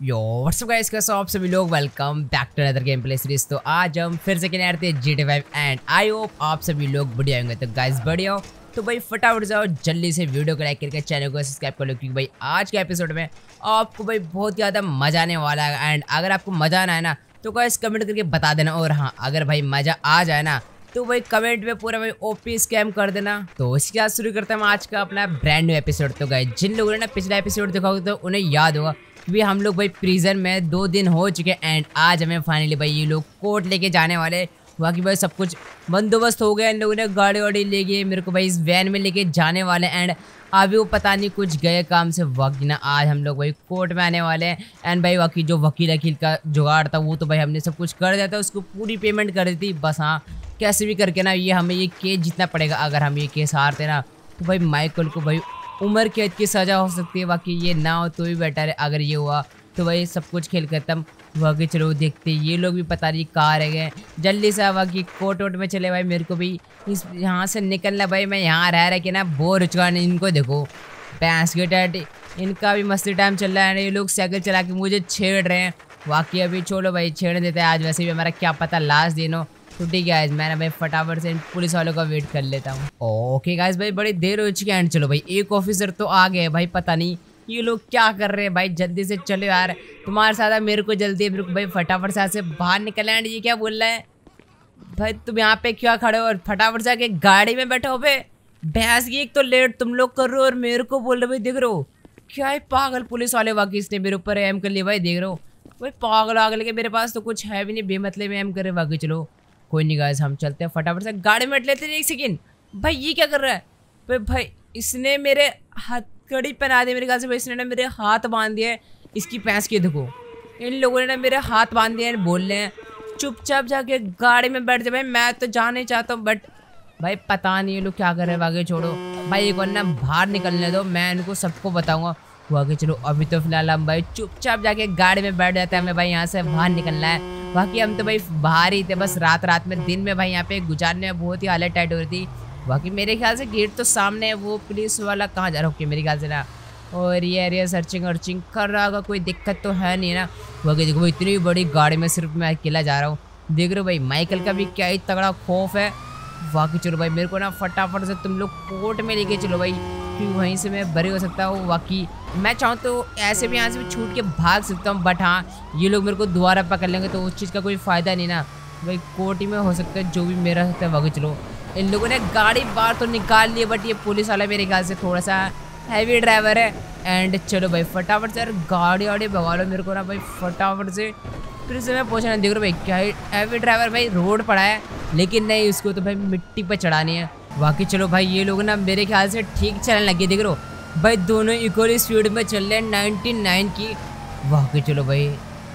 यो WhatsApp guys कैसे हो आप सभी लोग? Welcome back to another game play series तो आज हम फिर से खेलने थे G T and I hope आप सभी लोग बढ़िया होंगे। तो गाइस बढ़िया हो। तो भाई, फटाफट जाओ, जल्दी से वीडियो को लाइक करके चैनल को सब्सक्राइब कर लो, क्योंकि भाई, आज के एपिसोड में आपको भाई बहुत ज़्यादा मज़ा आने वाला है। एंड अगर आपको मज़ा आना है ना तो गाइस कमेंट करके बता देना। और हाँ अगर भाई मज़ा आ जाए ना तो भाई कमेंट में पूरा भाई ओपी स्कैम कर देना। तो इसके बाद शुरू करते हैं हम आज का अपना ब्रांड न्यू एपिसोड तो गए जिन लोगों ने ना पिछला एपिसोड देखा होगा तो उन्हें याद होगा कि हम लोग भाई प्रिजन में दो दिन हो चुके एंड आज हमें फाइनली भाई ये लोग कोर्ट लेके जाने वाले बाकी भाई सब कुछ बंदोबस्त हो गया इन लोगों ने, गाड़ी वाड़ी ले गई, मेरे को भाई इस वैन में लेके जाने वाले एंड अभी वो पता नहीं कुछ गए काम से। वक्त ना, आज हम लोग भाई कोर्ट में आने वाले हैं। एंड भाई बाकी जो वकील वकील का जुगाड़ था, वो तो भाई हमने सब कुछ कर दिया था। उसको पूरी पेमेंट कर दी थी। बस हाँ कैसे भी करके ना, ये हमें ये केस जीतना पड़ेगा। अगर हम ये केस हारते ना तो भाई माइकल को भाई उम्र कैद की सज़ा हो सकती है, बाकी ये ना हो तो भी बेटर है। अगर ये हुआ तो भाई सब कुछ खेल खत्म बाकी चलो देखते ये लोग भी पता नहीं कहाँ रह गए जल्दी से बाकी कोर्ट वोट में चले भाई, मेरे को भी इस यहाँ से निकलना भाई। मैं यहाँ रह रहा कि ना बोर हो चुका नहीं, इनको देखो। भैंस के इनका भी मस्ती टाइम चल रहा है ये लोग साइकिल चला के मुझे छेड़ रहे हैं। बाकी अभी छोड़ो भाई, छेड़ देते हैं। आज वैसे भी हमारा क्या पता लास्ट दिन हो। ठीक है मैंने भाई फटाफट से पुलिस वालों का वेट कर लेता हूँ। ओके गाइस भाई, बड़ी देर हो चुकी है। एंड चलो भाई, एक ऑफिसर तो आ गए भाई, पता नहीं ये लोग क्या कर रहे हैं। भाई, जल्दी से चलो यार। तुम्हारे साथ मेरे को जल्दी मेरे को भाई फटाफट से से बाहर निकल एंड ये क्या बोल रहे हैं? भाई, तुम यहाँ पे क्या खड़े हो? और फटाफट से आके गाड़ी में बैठे हो पे भैंस की, एक तो लेट तुम लोग कर रहे हो और मेरे को बोल रहे भाई, देख रहे हो। क्या है पागल पुलिस वाले वाकई इसने मेरे ऊपर एम कर लिया, भाई, देख रहे हो। भाई, पागल आगल के मेरे पास तो कुछ है भी नहीं। बेमतले में एम करे बाकी चलो। कोई नहीं गाइस हम चलते हैं फटाफट से। गाड़ी में लेते हैं एक सेकेंड भाई, ये क्या कर रहा है? भाई भाई, इसने मेरे हथकड़ी पहना दी मेरे ख्याल से। भाई, इसने ना मेरे हाथ बाँध दिए इसकी पैंस की देखो। इन लोगों ने ना मेरे हाथ बाँध दिए बोल रहे हैं। चुपचाप जाके गाड़ी में बैठ जाए भाई, मैं तो जाने चाहता हूँ बट भाई, पता नहीं ये लोग क्या कर रहे हैं। आगे छोड़ो। भाई, एक बार ना बाहर निकलने दो। मैं इनको सबको बताऊँगा। वो आगे चलो, अभी तो फ़िलहाल हम भाई चुपचाप जाके गाड़ी में बैठ जाते हैं। हमें भाई यहाँ से बाहर निकलना है। बाकी हम तो भाई बाहर ही थे, बस रात रात में, दिन में भाई यहाँ पे गुजारने में बहुत ही हालत टाइट हो रही थी। बाकी मेरे ख्याल से गेट तो सामने है, वो पुलिस वाला कहाँ जा रहा ओके मेरे ख्याल से ना। और ये एरिया सर्चिंग वर्चिंग कर रहा होगा, कोई दिक्कत तो है नहीं ना। बाकी देखो इतनी बड़ी गाड़ी में सिर्फ़ मैं अकेला जा रहा हूँ। देख रहे हो भाई माइकल का भी क्या ही तगड़ा खौफ है। बाकी चलो भाई, मेरे को ना फटाफट से तुम लोग कोर्ट में लेके चलो भाई। क्योंकि वहीं से मैं बरी हो सकता हूँ बाकी मैं चाहूँ तो ऐसे भी यहाँ से छूट के भाग सकता हूँ बट हाँ ये लोग मेरे को दोबारा पकड़ लेंगे तो उस चीज़ का कोई फ़ायदा नहीं ना। भाई, कोर्ट ही में हो सकता है, जो भी मेरा सकता है वही चलो। इन लोगों ने गाड़ी बाहर तो निकाल ली बट ये पुलिस वाला मेरे ख्याल से थोड़ा सा हैवी ड्राइवर है। एंड चलो भाई, फटाफट से गाड़ी वाड़ी भगा लो मेरे को ना भाई, फटाफट से। फिर से मैं पूछना देख रहा भाई, क्या हैवी ड्राइवर भाई, रोड पड़ा है, लेकिन नहीं, उसको तो भाई मिट्टी पर चढ़ानी है। बाकी चलो भाई, ये लोग ना मेरे ख्याल से ठीक चलने लगे, देख रो भाई, दोनों इक्वली स्पीड में चल रहे हैं नाइनटी नाइन की। बाकी चलो भाई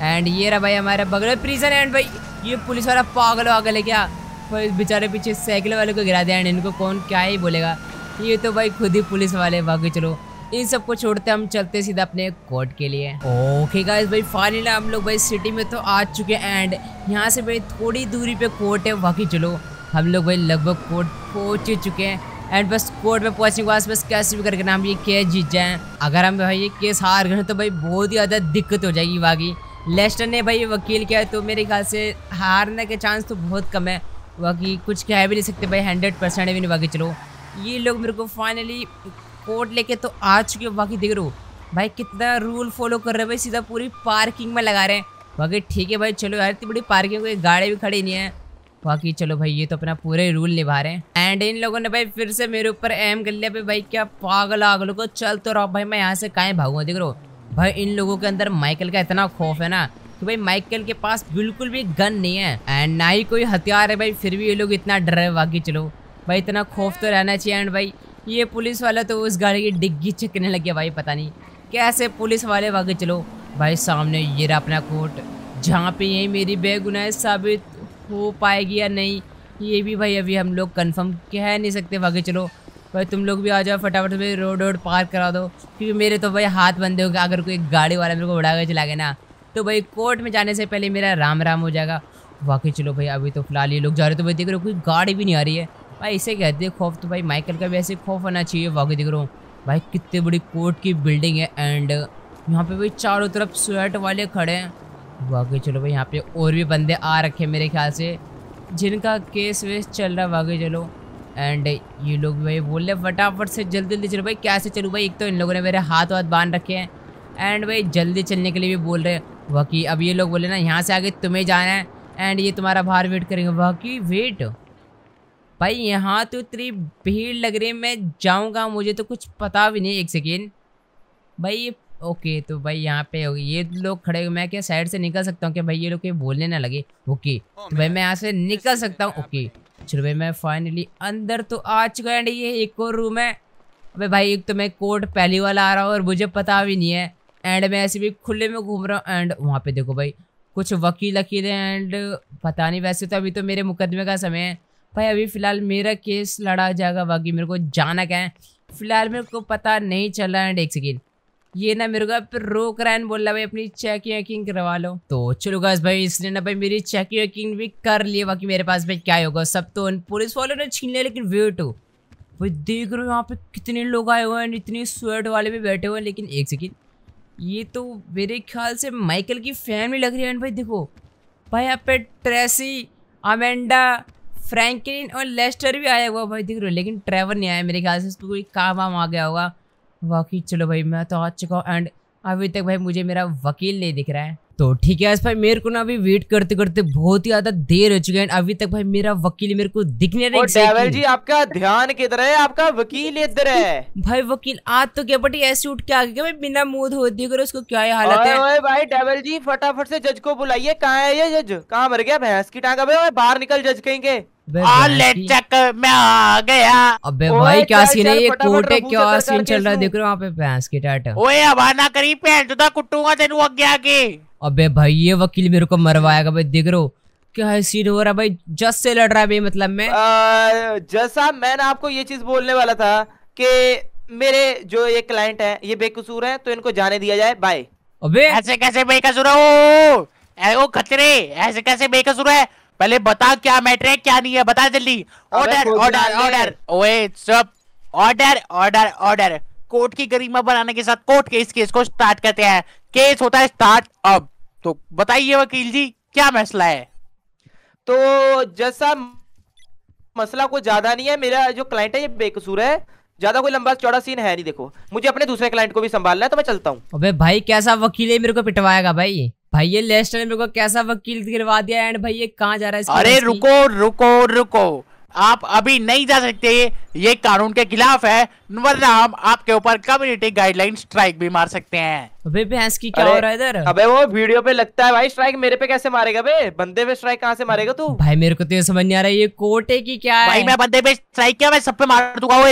एंड ये रहा भाई हमारा बगल प्रिजन एंड भाई। ये पुलिस वाला पागल वागल है क्या? भाई, बेचारे पीछे साइकिल वाले को गिरा दिया एंड इनको कौन क्या ही बोलेगा? ये तो भाई खुद ही पुलिस वाले बाकी चलो। इन सबको छोड़ते हम चलते सीधा अपने कोर्ट के लिए। ओके गाइस भाई फाइनली हम लोग भाई सिटी में तो आ चुके हैं एंड यहाँ से भाई थोड़ी दूरी पे कोर्ट है, बाकी चलो। हम लोग भाई लगभग कोर्ट पहुँच चुके हैं। एंड बस कोर्ट में पहुँचने के बाद बस कैसे भी करके ना हम ये केस जीत जाएँ। अगर हम भाई ये केस हार गए तो भाई बहुत ही ज़्यादा दिक्कत हो जाएगी बाकी। लेस्टर ने भाई वकील किया है तो मेरे ख्याल से हारने के चांस तो बहुत कम है। बाकी कुछ कह भी नहीं सकते भाई हंड्रेड परसेंट भी नहीं बाकी, चलो। ये लोग मेरे को फाइनली कोर्ट लेके तो आ चुके हो, बाकी देख रो भाई कितना रूल फॉलो कर रहे हैं भाई, सीधा पूरी पार्किंग में लगा रहे हैं। बाकी ठीक है भाई, चलो यार, इतनी बड़ी पार्किंग में गाड़ी भी खड़ी नहीं है। बाकी चलो भाई, ये तो अपना पूरे रूल निभा रहे हैं। एंड इन लोगों ने भाई फिर से मेरे ऊपर एम कर लिया भाई भाई क्या पागल आगल को चल तो रहो। भाई मैं यहाँ से कहीं भागूँगा देख रो भाई इन लोगों के अंदर माइकल का इतना खौफ है ना कि भाई माइकल के पास बिल्कुल भी गन नहीं है। एंड ना ही कोई हथियार है भाई, फिर भी ये लोग इतना डर रहे बाकी चलो, भाई इतना खौफ तो रहना चाहिए। एंड भाई, ये पुलिस वाला तो उस गाड़ी की डिग्गी चकने लग गया भाई, पता नहीं। कैसे पुलिस वाले भागे चलो। भाई सामने ये रहा अपना कोर्ट जहाँ पे यही मेरी बेगुनाह साबित हो पाएगी या नहीं, ये भी भाई अभी हम लोग कंफर्म कह नहीं सकते। भागे चलो, भाई तुम लोग भी आ जाओ फटाफट से रोड रोड पार करा दो। क्योंकि मेरे तो भाई हाथ बंदे हो गए, अगर कोई गाड़ी वाला मेरे को उड़ा के चला गया ना तो भाई कोर्ट में जाने से पहले मेरा राम राम हो जाएगा। वाकई चलो भाई, अभी तो फ़िलहाल ये लोग जा रहे तो भाई देख रहे हो कोई गाड़ी भी नहीं आ रही है। भाई इसे कहते हैं खौफ तो भाई माइकल का भी ऐसे खौफ होना चाहिए। वाकई देख रहा हूँ, भाई कितनी बड़ी कोर्ट की बिल्डिंग है एंड यहाँ पे भाई चारों तरफ़ स्वेट वाले खड़े हैं। वाकई चलो भाई, यहाँ पे और भी बंदे आ रखे मेरे ख्याल से, जिनका केस वेस चल रहा है, वाकई चलो। एंड ये लोग भाई बोल रहे फटाफट से जल्दी जल्दी चलो भाई, कैसे चलूँ भाई? एक तो इन लोगों ने मेरे हाथ वाथ बाँध रखे हैं। एंड भाई, जल्दी चलने के लिए भी बोल रहे हैं बाकी अब ये लोग बोले ना, यहाँ से आगे तुम्हें जाना है। एंड ये तुम्हारा बाहर वेट करेंगे बाकी वेट भाई, यहाँ तो इतनी भीड़ लग रही है, मैं जाऊँगा, मुझे तो कुछ पता भी नहीं एक सेकेंड भाई ओके तो भाई यहाँ पे ये लोग खड़े हुए मैं क्या साइड से निकल सकता हूँ क्या भाई? ये लोग कहीं बोलने ना लगे। ओके तो भाई मैं यहाँ से निकल सकता हूँ। ओके चलो भाई मैं फाइनली अंदर तो आ चुका है। ये एक और रूम है। अबे भाई एक तो मैं कोर्ट पहली वाला आ रहा हूँ और मुझे पता भी नहीं है। एंड मैं ऐसे भी खुले में घूम रहा हूँ। एंड वहाँ पे देखो भाई कुछ वकील वकील हैं एंड पता नहीं वैसे तो अभी तो मेरे मुकदमे का समय है। भाई अभी फ़िलहाल मेरा केस लड़ा जाएगा बाकी मेरे को जाना क्या है? फ़िलहाल मेरे को पता नहीं चल रहा है। एंड एक सेकेंड ये ना मेरे को फिर रोक रहा है बोल रहा भाई अपनी चेकिंग वैकिंग करवा लो. तो चलो गैस भाई इसने ना भाई मेरी चेकिंग वैकिंग भी कर लिया बाकी मेरे पास भाई क्या होगा। सब तो पुलिस वालों ने छीन लिया, लेकिन वेट हो। भाई देख रहे हो यहाँ पे कितने लोग आए हुए हैं इतने स्वेट वाले भी बैठे हुए हैं, लेकिन एक सेकेंड ये तो मेरे ख्याल से माइकल की फैमिली लग रही है भाई देखो। भाई यहाँ पे ट्रेसी अमेंडा फ्रैंकलिन और लेस्टर भी आया हुआ भाई दिख रहे हो, लेकिन ट्रेवर नहीं आया। मेरे ख्याल से उसको कोई काम वाम आ गया होगा। बाकी चलो भाई, मैं तो आ चुका हूँ। एंड अभी तक भाई, मुझे मेरा वकील नहीं दिख रहा है। तो ठीक है भाई मेरे को ना अभी वेट करते करते बहुत ही ज़्यादा देर हो चुके हैं। अभी तक भाई मेरा वकील मेरे को दिखने नहीं जी आपका ध्यान किधर है? आपका वकील इधर है। भाई वकील आज तो क्या बटी ऐसे उठ के आ गया भाई बिना मुँह धोती करो उसको क्या हालत है? ओए भाई डेवल जी फटाफट से जज को बुलाइए। कहाँ है ये जज? कहाँ मर गया? भैंस की टांग। अबे बाहर निकल जज कहेंगे मैं आ गया। अबे भाई क्या सीन है? ये कोटे क्या सीन चल रहा है? देख रहे हो वहाँ पे भैंस की टाट। ओए हवा करी पहन तो कुटूँगा तेनू अग्गे के अबे भाई ये वकील मेरे को मरवाएगा भाई देख रहे हो। क्या है सीन हो रहा है भाई? जज से लड़ रहा है भाई मतलब मैं। जज साहब मैंने आपको ये चीज़ बोलने वाला था कि मेरे जो ये क्लाइंट है ये बेकसूर है तो इनको जाने दिया जाए बाय अबे। ऐसे कैसे बेकसूर है? ओ खतरे ऐसे कैसे बेकसूर है? पहले बता क्या मैटर है क्या नहीं है बता जल्दी। ऑर्डर ऑर्डर ऑर्डर ओए सब ऑर्डर ऑर्डर ऑर्डर कोर्ट की गरिमा बनाने के साथ कोर्ट के इस केस को स्टार्ट करते हैं। केस होता है स्टार्ट अब। तो बताइए वकील जी क्या मसला है? तो जैसा मसला कोई ज़्यादा नहीं है मेरा जो क्लाइंट है ये बेकसूर है। ज़्यादा कोई लंबा चौड़ा सीन है नहीं देखो। मुझे अपने दूसरे क्लाइंट को भी संभालना है तो मैं चलता हूँ। अबे भाई कैसा वकील है? मेरे को पिटवाएगा भाई। भाई ये लेस्टर ने मेरे को कैसा वकील गिरवा दिया? एंड भाई ये कहाँ जा रहा है अरे रुको रुको रुको। आप अभी नहीं जा सकते ये कानून के खिलाफ है वरना हम आपके ऊपर कम्युनिटी गाइडलाइन स्ट्राइक भी मार सकते हैं। अबे भैंस की क्या हो रहा है इधर? अबे वो वीडियो पे लगता है भाई स्ट्राइक मेरे पे कैसे मारेगा बे? बंदे पे स्ट्राइक कहाँ से मारेगा तू? भाई मेरे को तो ये समझ नहीं आ रहा है ये कोर्ट है की क्या है? भाई मैं बंदे पे स्ट्राइक क्या मैं सब पे मार दूँगा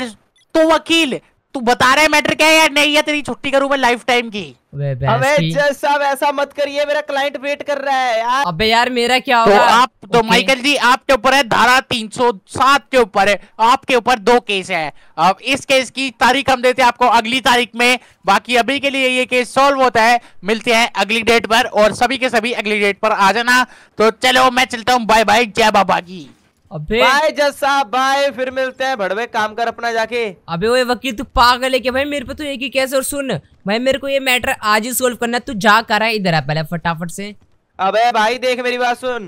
तो वकील तू बता रहे मैटर क्या है या नहीं है? तेरी छुट्टी करूँ मैं लाइफ टाइम की। अबे जज साहब ऐसा मत करिए मेरा क्लाइंट वेट कर रहा है यार। अबे यार मेरा क्या तो होगा? तो आप तो माइकल जी आपके ऊपर है धारा 307 के ऊपर है। आपके ऊपर दो केस है। अब इस केस की तारीख हम देते हैं आपको अगली तारीख में। बाकी अभी के लिए ये केस सॉल्व होता है। मिलते हैं अगली डेट पर और सभी के सभी अगली डेट पर आ जाना। तो चलो मैं चलता हूँ। बाय बाय जय बाबा की। अबे। बाय साहब बाय फिर मिलते हैं भड़वे काम कर अपना जाके। अबे वो वकील तू पागल है क्या भाई? मेरे पे तो एक ही केस और सुन। भाई मेरे को ये मैटर आज ही सोल्व करना तू जा कर इधर आ पहले फटाफट से। अबे भाई देख मेरी बात सुन।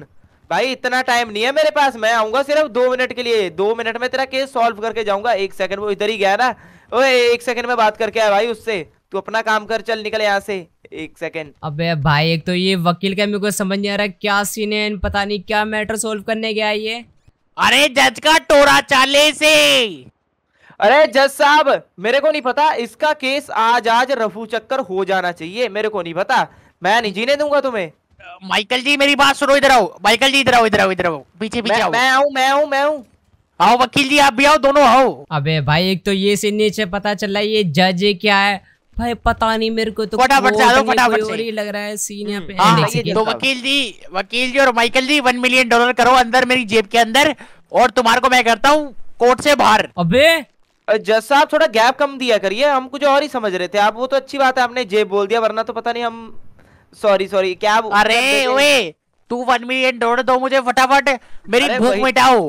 भाई इतना टाइम नहीं है मेरे पास। मैं आऊँगा सिर्फ़ दो मिनट के लिए। दो मिनट में तेरा केस सॉल्व करके जाऊँगा। एक सेकंड वो इधर ही गया ना। ओए एक सेकंड में बात करके आया भाई उससे। तू अपना काम कर चल निकल यहाँ से। एक सेकंड अबे भाई एक तो ये वकील का मेरे को समझ नहीं आ रहा क्या सीन है पता नहीं क्या मैटर सोल्व करने गया ये। अरे जज का टोरा चाले से। अरे जज साहब मेरे को नहीं पता इसका केस आज आज रफू चक्कर हो जाना चाहिए मेरे को नहीं पता। मैं नहीं जीने दूँगा तुम्हें। माइकल जी मेरी बात सुनो इधर आओ। माइकल जी इधर आओ इधर आओ इधर आओ। पीछे पीछे आओ। मैं आऊँ मैं आऊँ मैं आऊँ। आओ वकील जी आप भी आओ दोनों आओ। अबे भाई एक तो ये से नीचे पता चल रहा है ये जज क्या है? भाई पता नहीं मेरे को तो फटाफट से आ फटाफट से। लग रहा है सीन यहाँ पे। हाँ, तो वकील जी वकील जी और Michael ji one million dollar करो अंदर मेरी जेब के अंदर और तुम्हारे को मैं करता हूँ कोर्ट से बाहर। अबे! जज साहब थोड़ा गैप कम दिया करिए हम कुछ और ही समझ रहे थे। आप वो तो अच्छी बात है आपने जेब बोल दिया वरना तो पता नहीं हम सॉरी सॉरी क्या अरे ओए तू वन मिलियन डॉलर दो मुझे फटाफट मेरी भूख मिटाओ।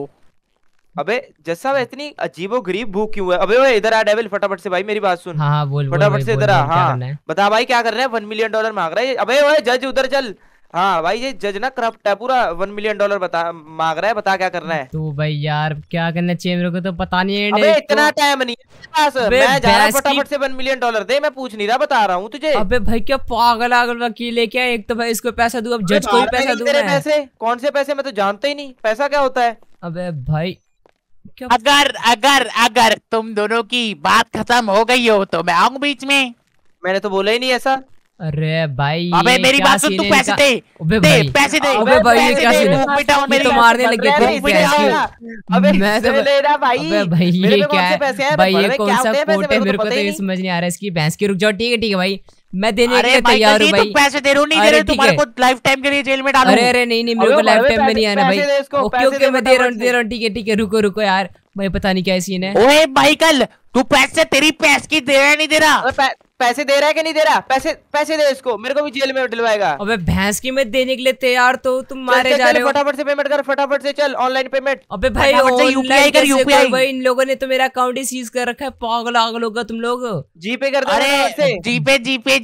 अबे जैसा इतनी अजीबो गरीब भूख क्यों है? अबे ओए इधर आ डेविल फटाफट से भाई मेरी बात सुन। हाँ हाँ बोल फटाफट से इधर आ हाँ। बता भाई क्या कर रहे हैं? वन मिलियन डॉलर मांग रहा है? अबे ओए जज उधर चल। हाँ भाई ये जज ना करप्ट है पूरा वन मिलियन डॉलर बता मांग रहा है बता क्या करना है। तो भाई यार क्या करना चाहिए मेरे को तो पता नहीं है अबे इतना तो- टाइम नहीं है मैं जा रहा हूँ फटाफट से वन मिलियन डॉलर दे मैं पूछ नहीं रहा बता रहा हूँ तुझे। अबे भाई क्या पागल आगल वकील है क्या? एक तो भाई इसको पैसा दूँ अब जज को भी पैसा दूँ तेरे पैसे। कौन से पैसे? मैं तो जानता ही नहीं। पैसा क्या होता है? अबे भाई क्या अगर अगर अगर तुम दोनों की बात खत्म हो गई हो तो मैं आऊँ बीच में मैंने तो बोला ही नहीं ऐसा अरे भाई अबे मेरी बात सुन तू पैसे दे अबे दे भाई पैसे दे अबे भाई ये क्या सीन है? मुँह पिटाओ मेरी तो मारने लगे। मेरा। अबे मैं तो ले रहा भाई अबे भाई मेरे ये कौन क्या से है पैसे हैं भाई ये कौन सा हैं? कोट है मेरे मेरे को को तो ये समझ नहीं आ रहा है इसकी भैंस की रुक जाओ ठीक है ठीक है भाई मैं देने के लिए तैयार हूँ भाई। पैसे दे रहे हो नहीं दे रहे तुम्हारे को लाइफ टाइम के लिए जेल में डालो। अरे अरे नहीं नहीं मेरे को लाइफ टाइम में नहीं आना भाई। ओके ओके मैं दे रहा हूँ दे रहा हूँ ठीक है ठीक है रुको रुको यार। भाई पता नहीं क्या सीन है। ओए माइकल तू पैसे तेरी पैस की दे रहा नहीं दे रहा। पैसे दे रहा है कि नहीं दे रहा? पैसे पैसे दे इसको। मेरे को भी जेल में डलवाएगा। अबे भैंस की मैं देने के लिए तैयार तो तुम मारे चल, जा रहे हो। फटाफट से पेमेंट कर फटाफट से चल ऑनलाइन पेमेंट अबे भाई UPI कर, कर भाई इन लोगों ने तो मेरा अकाउंट ही सीज कर रखा है। पागल आगल होगा तुम लोग। जी पे कर दे अरे फटाफट जीपे जीपे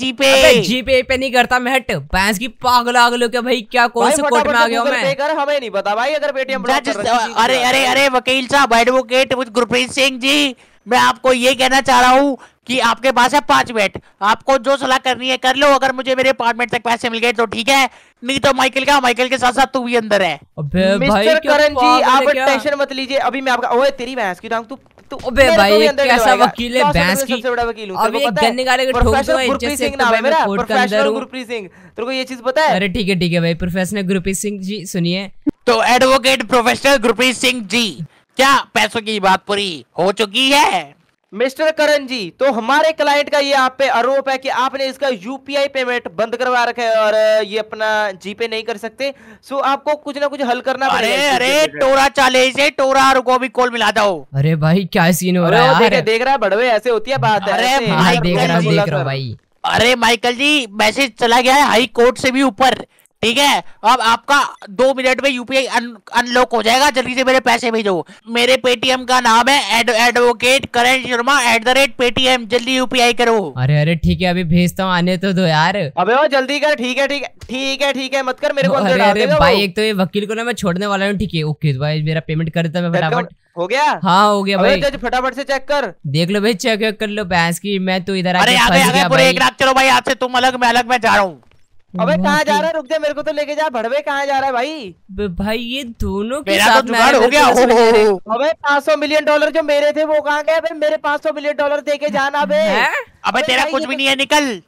जीपे पे नहीं करता मैं हट। भैंस की पागल आगल हो क्या भाई क्या कौन से कोर्ट में आ गया मैं? कर हमें नहीं पता भाई अगर पेटीएम है, अरे अरे अरे वकील साहब एडवोकेट गुरप्रीत सिंह जी मैं आपको ये कहना चाह रहा हूँ कि आपके पास है पाँच मिनट। आपको जो सलाह करनी है कर लो। अगर मुझे मेरे अपार्टमेंट तक पैसे मिल गए तो ठीक है। नहीं तो माइकल का माइकल के साथ साथ तू भी अंदर है। मिस्टर करण जी आप टेंशन मत लीजिए। अभी मैं आपका ओए तेरी भैंस की टांग तू तू अबे भाई ये कैसा वकील है भैंस की सबसे बड़ा वकील हूँ। अब तेरे ये को पता है? गन्ने गाले को ठोक दो प्रोफेसर भाई, गुरप्रीत सिंह नाम है मेरा। प्रोफेसर गुरप्रीत सिंह तेरे को ये चीज़ पता है? अरे ठीक है ठीक है भाई प्रोफेसर गुरप्रीत सिंह जी सुनिए। तो एडवोकेट प्रोफेसर गुरप्रीत सिंह जी क्या पैसों की बात पूरी हो चुकी है? मिस्टर करण जी तो हमारे क्लाइंट का ये आप पे आरोप है कि आपने इसका यूपीआई पेमेंट बंद करवा रखा है और ये अपना जीपे नहीं कर सकते। सो आपको कुछ ना कुछ हल करना अरे अरे। टोरा चाले से टोरा रुको भी कॉल मिला दो। अरे भाई क्या सीन हो रहा है देख देख रहा है बड़वे ऐसे होती है बात अरे भाई, देख रहा हूँ देख रहा हूँ। भाई। अरे माइकल जी मैसेज चला गया है हाई कोर्ट से भी ऊपर। ठीक है? अब आपका दो मिनट में यूपीआई अनलॉक हो जाएगा। जल्दी से मेरे पैसे भेजो। मेरे पेटीएम का नाम है ad, advocate Karan Sharma at the rate Paytm जल्दी यूपीआई करो। अरे अरे ठीक है अभी भेजता हूँ। आने तो दो यार। अबे वो जल्दी कर। ठीक है ठीक है ठीक है ठीक है। मत कर। मेरे को अरे अरे भाई एक तो ये वकील को ना मैं छोड़ने वाला हूँ। ठीक है ओके तो भाई मेरा पेमेंट कर देता मैं फटाफट। हो गया? हाँ हो गया भाई। जज फटाफट से चेक कर। देख लो भाई चेक वेक कर लो। भैंस की मैं तो इधर अरे आगे आगे पूरे एक रात चलो भाई आपसे तुम अलग मैं अलग मैं जा रहा हूँ। अबे कहाँ जा रहा है? रुक जा मेरे को तो लेके जा। भड़वे कहाँ जा रहा है भाई? भाई ये दोनों के मेरा साथ तो जुगाड़ हो गया। हो हो हो अबे 500 मिलियन डॉलर जो मेरे थे वो कहाँ गए? अबे मेरे 500 मिलियन डॉलर दे के जाना बे अबे तेरा कुछ भी तो- नहीं है निकल।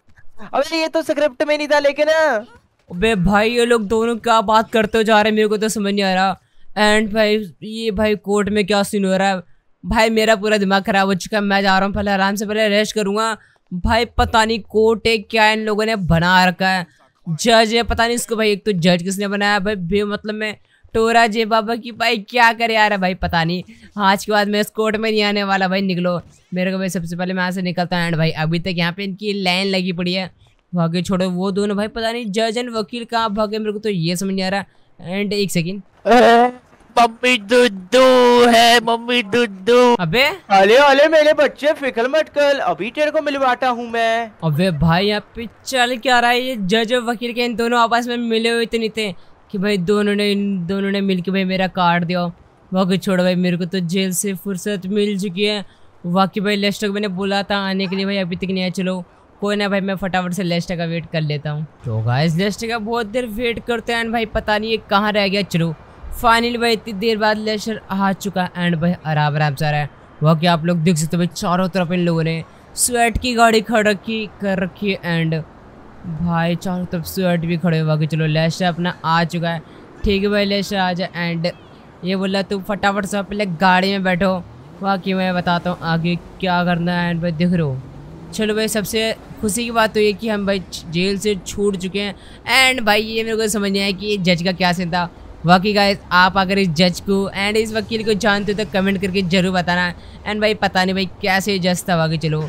अबे ये तो स्क्रिप्ट में नहीं था लेकिन अबे भाई ये लोग दोनों क्या बात करते हो जा रहे मेरे को तो समझ नहीं आ रहा। एंड भाई ये भाई कोर्ट में क्या सीन हो रहा है? भाई मेरा पूरा दिमाग खराब हो चुका है। मैं जा रहा हूँ पहले आराम से पहले रेस्ट करूँगा। भाई पता नहीं कोर्ट है क्या इन लोगों ने बना रखा है। जज है, पता नहीं इसको भाई, एक तो जज किसने बनाया? भाई बे मतलब मैं टोरा जे बाबा की, भाई, क्या करे यार? भाई, पता नहीं। आज के बाद मैं इस कोर्ट में नहीं आने वाला, भाई, निकलो। मेरे को भाई, सबसे पहले मैं यहाँ से निकलता हूँ एंड भाई, अभी तक यहाँ पे इनकी लाइन लगी पड़ी है। भागे छोड़ो, वो दोनों, भाई, पता नहीं, जज एंड वकील कहाँ भागे, मेरे को तो ये समझ नहीं आ रहा। एंड एक सेकंड मम्मी दुद्दू है मम्मी दुद्दू। अबे। अले अले मेरे बच्चे फिकल मत कर अभी तेरे को मिलवाता हूँ मैं। अबे भाई यहाँ पे चल क्या रहा है? ये जज और वकील के इन दोनों आपस में मिले हुए इतने थे कि भाई दोनों ने इन दोनों ने मिलके भाई मेरा काट दिया। बाकी छोड़ो भाई मेरे को तो जेल से फुर्सत मिल चुकी है। वाकई भाई लेस्टर को मैंने बोला था आने के लिए भाई अभी तक नहीं आया चलो। कोई ना भाई मैं फटाफट से लेस्टर का वेट कर लेता हूँ। तो गाइस लेस्टर का बहुत देर वेट करते हैं भाई पता नहीं ये कहाँ रह गया चलो। फाइनली भाई, इतनी देर बाद लेशर आ चुका है एंड भाई, आराम आराम से आ रहा है। बाकी आप लोग देख सकते हो भाई, चारों तरफ़ इन लोगों ने स्वेट की गाड़ी खड़ रखी, कर रखी है एंड भाई, चारों तरफ़ स्वेट भी खड़े हुआ कि चलो, लेशर अपना आ चुका है। ठीक है भाई, लेशर आ जाए एंड ये बोला तुम फटाफट से पहले गाड़ी में बैठो। बाकी मैं बताता हूँ आगे क्या करना है एंड भाई, देख रहे हो। चलो भाई, सबसे खुशी की बात तो ये कि हम भाई, जेल से छूट चुके हैं। एंड भाई, ये मेरे को समझ नहीं आया कि जज का क्या सीन था। बाकी गाइस आप अगर इस जज को एंड इस वकील को जानते हो तो कमेंट करके ज़रूर बताना। एंड भाई, पता नहीं भाई, कैसे जज था बाकी, चलो।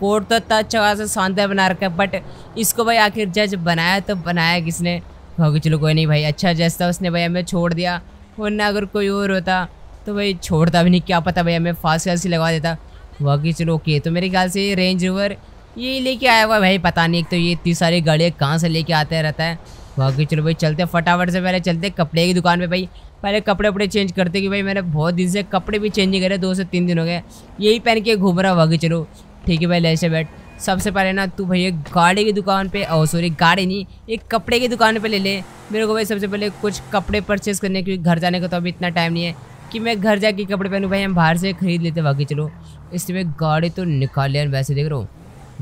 कोर्ट तो इतना अच्छा खासा शानदार बना रखा है बट इसको भाई आखिर जज बनाया तो बनाया किसने? बाकी चलो, कोई नहीं भाई अच्छा जज था उसने भाई, हमें छोड़ दिया। वरना अगर कोई और होता तो भाई छोड़ता भी नहीं, क्या पता भाई, हमें फांसी वासी लगा देता। बाकी चलो ओके तो मेरे ख्याल से रेंज रोवर ये लेके आया हुआ भाई, पता नहीं, एक तो ये इतनी सारी गाड़ियाँ कहाँ से लेके आते रहता है। बाकी चलो भाई, चलते फटाफट से पहले चलते कपड़े की दुकान पे भाई। पहले कपड़े वपड़े चेंज करते कि भाई मैंने बहुत दिन से कपड़े भी चेंज नहीं करे, दो से तीन दिन हो गए। यही पहन के घूम रहा बाकी चलो, ठीक है भाई, ले से बैठ। सबसे पहले ना, तू भैया गाड़ी की दुकान पे, ओ सॉरी गाड़ी नहीं, एक कपड़े की दुकान पे ले ले। मेरे को भाई सबसे पहले कुछ कपड़े परचेस करने, क्योंकि घर जाने का तो अभी इतना टाइम नहीं है, कि मैं घर जाके कपड़े पहनूँ, भाई, हम बाहर से खरीद लेते बाकी चलो। इसलिए गाड़ी तो निकाल लिया, वैसे देख रहा हूँ।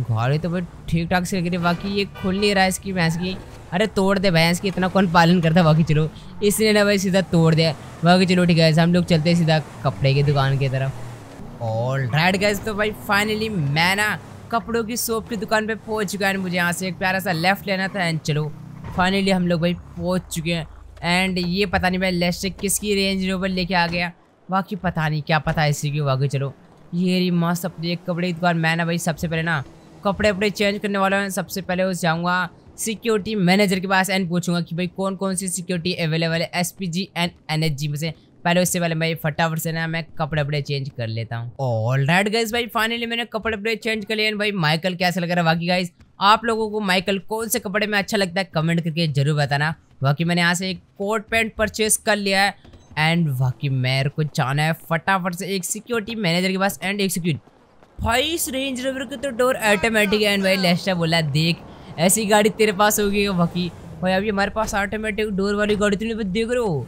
गाड़ी तो भाई ठीक ठाक से लग रही बाकी ये खुल नहीं रहा है इसकी भैंस की। अरे तोड़ दे भैंस की, इतना कौन पालन करता? बाकी चलो, इसने ना भाई सीधा तोड़ दिया। बाकी चलो ठीक है हम लोग चलते हैं सीधा कपड़े की दुकान की तरफ़। और राइट गैस तो भाई फाइनली मैं ना कपड़ों की सोप की दुकान पे पहुँच चुका है मुझे यहाँ से एक प्यारा सा लेफ़्ट लेना था एंड चलो फाइनली हम लोग भाई पहुँच चुके हैं। एंड ये पता नहीं भाई लेस्ट किसकी रेंज रोवर लेके आ गया। बाकी पता नहीं क्या पता है इसी की, बाकी चलो, ये रही मस्त अपनी एक कपड़े की दुकान। मैं ना भाई सबसे पहले ना कपड़े वपड़े चेंज करने वाला हूँ। सबसे पहले उस जाऊँगा सिक्योरिटी मैनेजर के पास एंड पूछूँगा कि भाई कौन कौन सी सिक्योरिटी अवेलेबल है? S P G and N H G में से। पहले उससे पहले भाई फटाफट से ना मैं कपड़े वपड़े चेंज कर लेता हूँ। ऑल राइट गाइज़ भाई फाइनली मैंने कपड़े वपड़े चेंज कर लिए। भाई माइकल कैसा लग रहा है? बाकी गाइज़ आप लोगों को माइकल कौन से कपड़े में अच्छा लगता है कमेंट करके ज़रूर बताना। बाकी मैंने यहाँ से एक कोट पैंट परचेज कर लिया है। एंड बाकी मेरे को जाना है फटाफट से एक सिक्योरिटी मैनेजर के पास एंड एक सिक्योरिटी भाई इस रेंज रोवर के तो डोर ऑटोमेटिक है एंड भाई लेस्टा बोला, देख, ऐसी गाड़ी तेरे पास होगी बाकी। भाई, अभी हमारे पास ऑटोमेटिक डोर वाली गाड़ी तो नहीं देख रहे हो।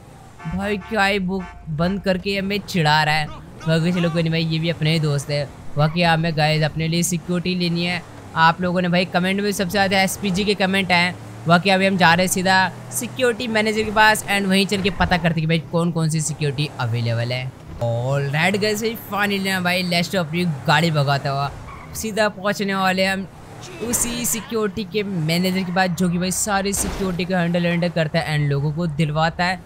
भाई, क्या ही बुक बंद करके हमें चिढ़ा रहा है। बाकी चलो, कोई नहीं, भाई, ये भी अपने ही दोस्त है। बाकी हमें गाइस अपने लिए सिक्योरिटी लेनी है। आप लोगों ने, भाई कमेंट में सबसे ज़्यादा एसपीजी के कमेंट हैं। बाकी, अभी हम जा रहे हैं सीधा सिक्योरिटी मैनेजर के पास एंड वहीं चल के पता करते कि, भाई कौन कौन सी सिक्योरिटी अवेलेबल है। और रेड गए से फाइनली भाई लेस्ट अपनी गाड़ी भगाता हुआ। सीधा पहुँचने वाले हम उसी सिक्योरिटी के मैनेजर के पास, जो कि भाई सारी सिक्योरिटी को हैंडल हैंडल करता है एंड लोगों को दिलवाता है।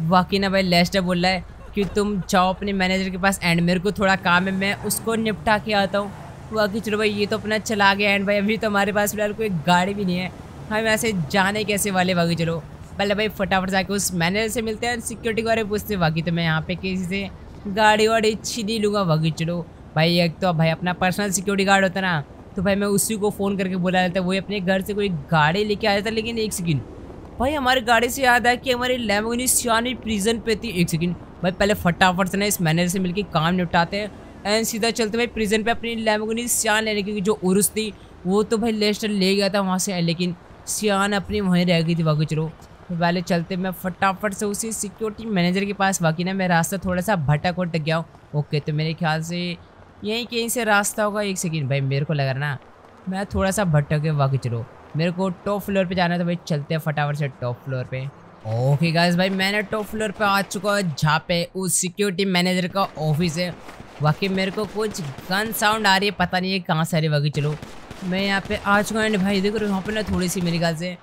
बाकी ना भाई लेस्टर बोल रहा है कि तुम जाओ अपने मैनेजर के पास एंड मेरे को थोड़ा काम है, मैं उसको निपटा के आता हूँ। बाकी चलो भाई, ये तो अपना चला गया एंड भाई, अभी तो हमारे पास फ़िलहाल कोई गाड़ी भी नहीं है। हम ऐसे जाने कैसे वाले बाकी चलो। पहले भाई, फटाफट जाके उस मैनेजर से मिलते हैं सिक्योरिटी के बारे में पूछते बाकी तो मैं यहाँ पे किसी से गाड़ी वाड़ी छीनी लूँगा बाकी चलो। भाई, एक तो भाई अपना पर्सनल सिक्योरिटी गार्ड होता ना तो भाई मैं उसी को फ़ोन करके बुला लेता, वही अपने घर से कोई गाड़ी लेके आया था लेकिन एक सेकेंड भाई, हमारी गाड़ी से याद आया कि हमारी लैम्बोर्गिनी सियानी प्रिजन पे थी, एक सेकेंड भाई, पहले फटाफट से ना इस मैनेजर से मिलकर काम निपटाते हैं एंड सीधा चलते भाई प्रिजन पे अपनी लैम्बोर्गिनी सियान लेने की जो उर्स थी, वो तो भाई लेस्टर ले गया था वहाँ से, लेकिन सियान अपनी वहीं रह गई थी बाकी चलो। तो पहले चलते मैं फटाफट से उसी सिक्योरिटी मैनेजर के पास, बाकी ना मैं रास्ता थोड़ा सा भटक वटक गया हूँ। ओके तो मेरे ख्याल से यहीं कहीं से रास्ता होगा। एक सेकेंड भाई, मेरे को लग रहा ना, मैं थोड़ा सा भटक गया बाकी चलो। मेरे को टॉप फ्लोर पे जाना था भाई चलते हैं फटाफट से टॉप फ्लोर पे। ओके गाइस भाई, मैंने टॉप फ्लोर पे आ चुका है, जहाँ पे उस सिक्योरिटी मैनेजर का ऑफ़िस है। वाकई मेरे को कुछ गन साउंड आ रही है, पता नहीं है कहाँ से आ रही बाकी चलो। मैं यहाँ पे आ चुका हूँ भाई, देखो, यहाँ पे ना थोड़ी सी मेरे ख्याल से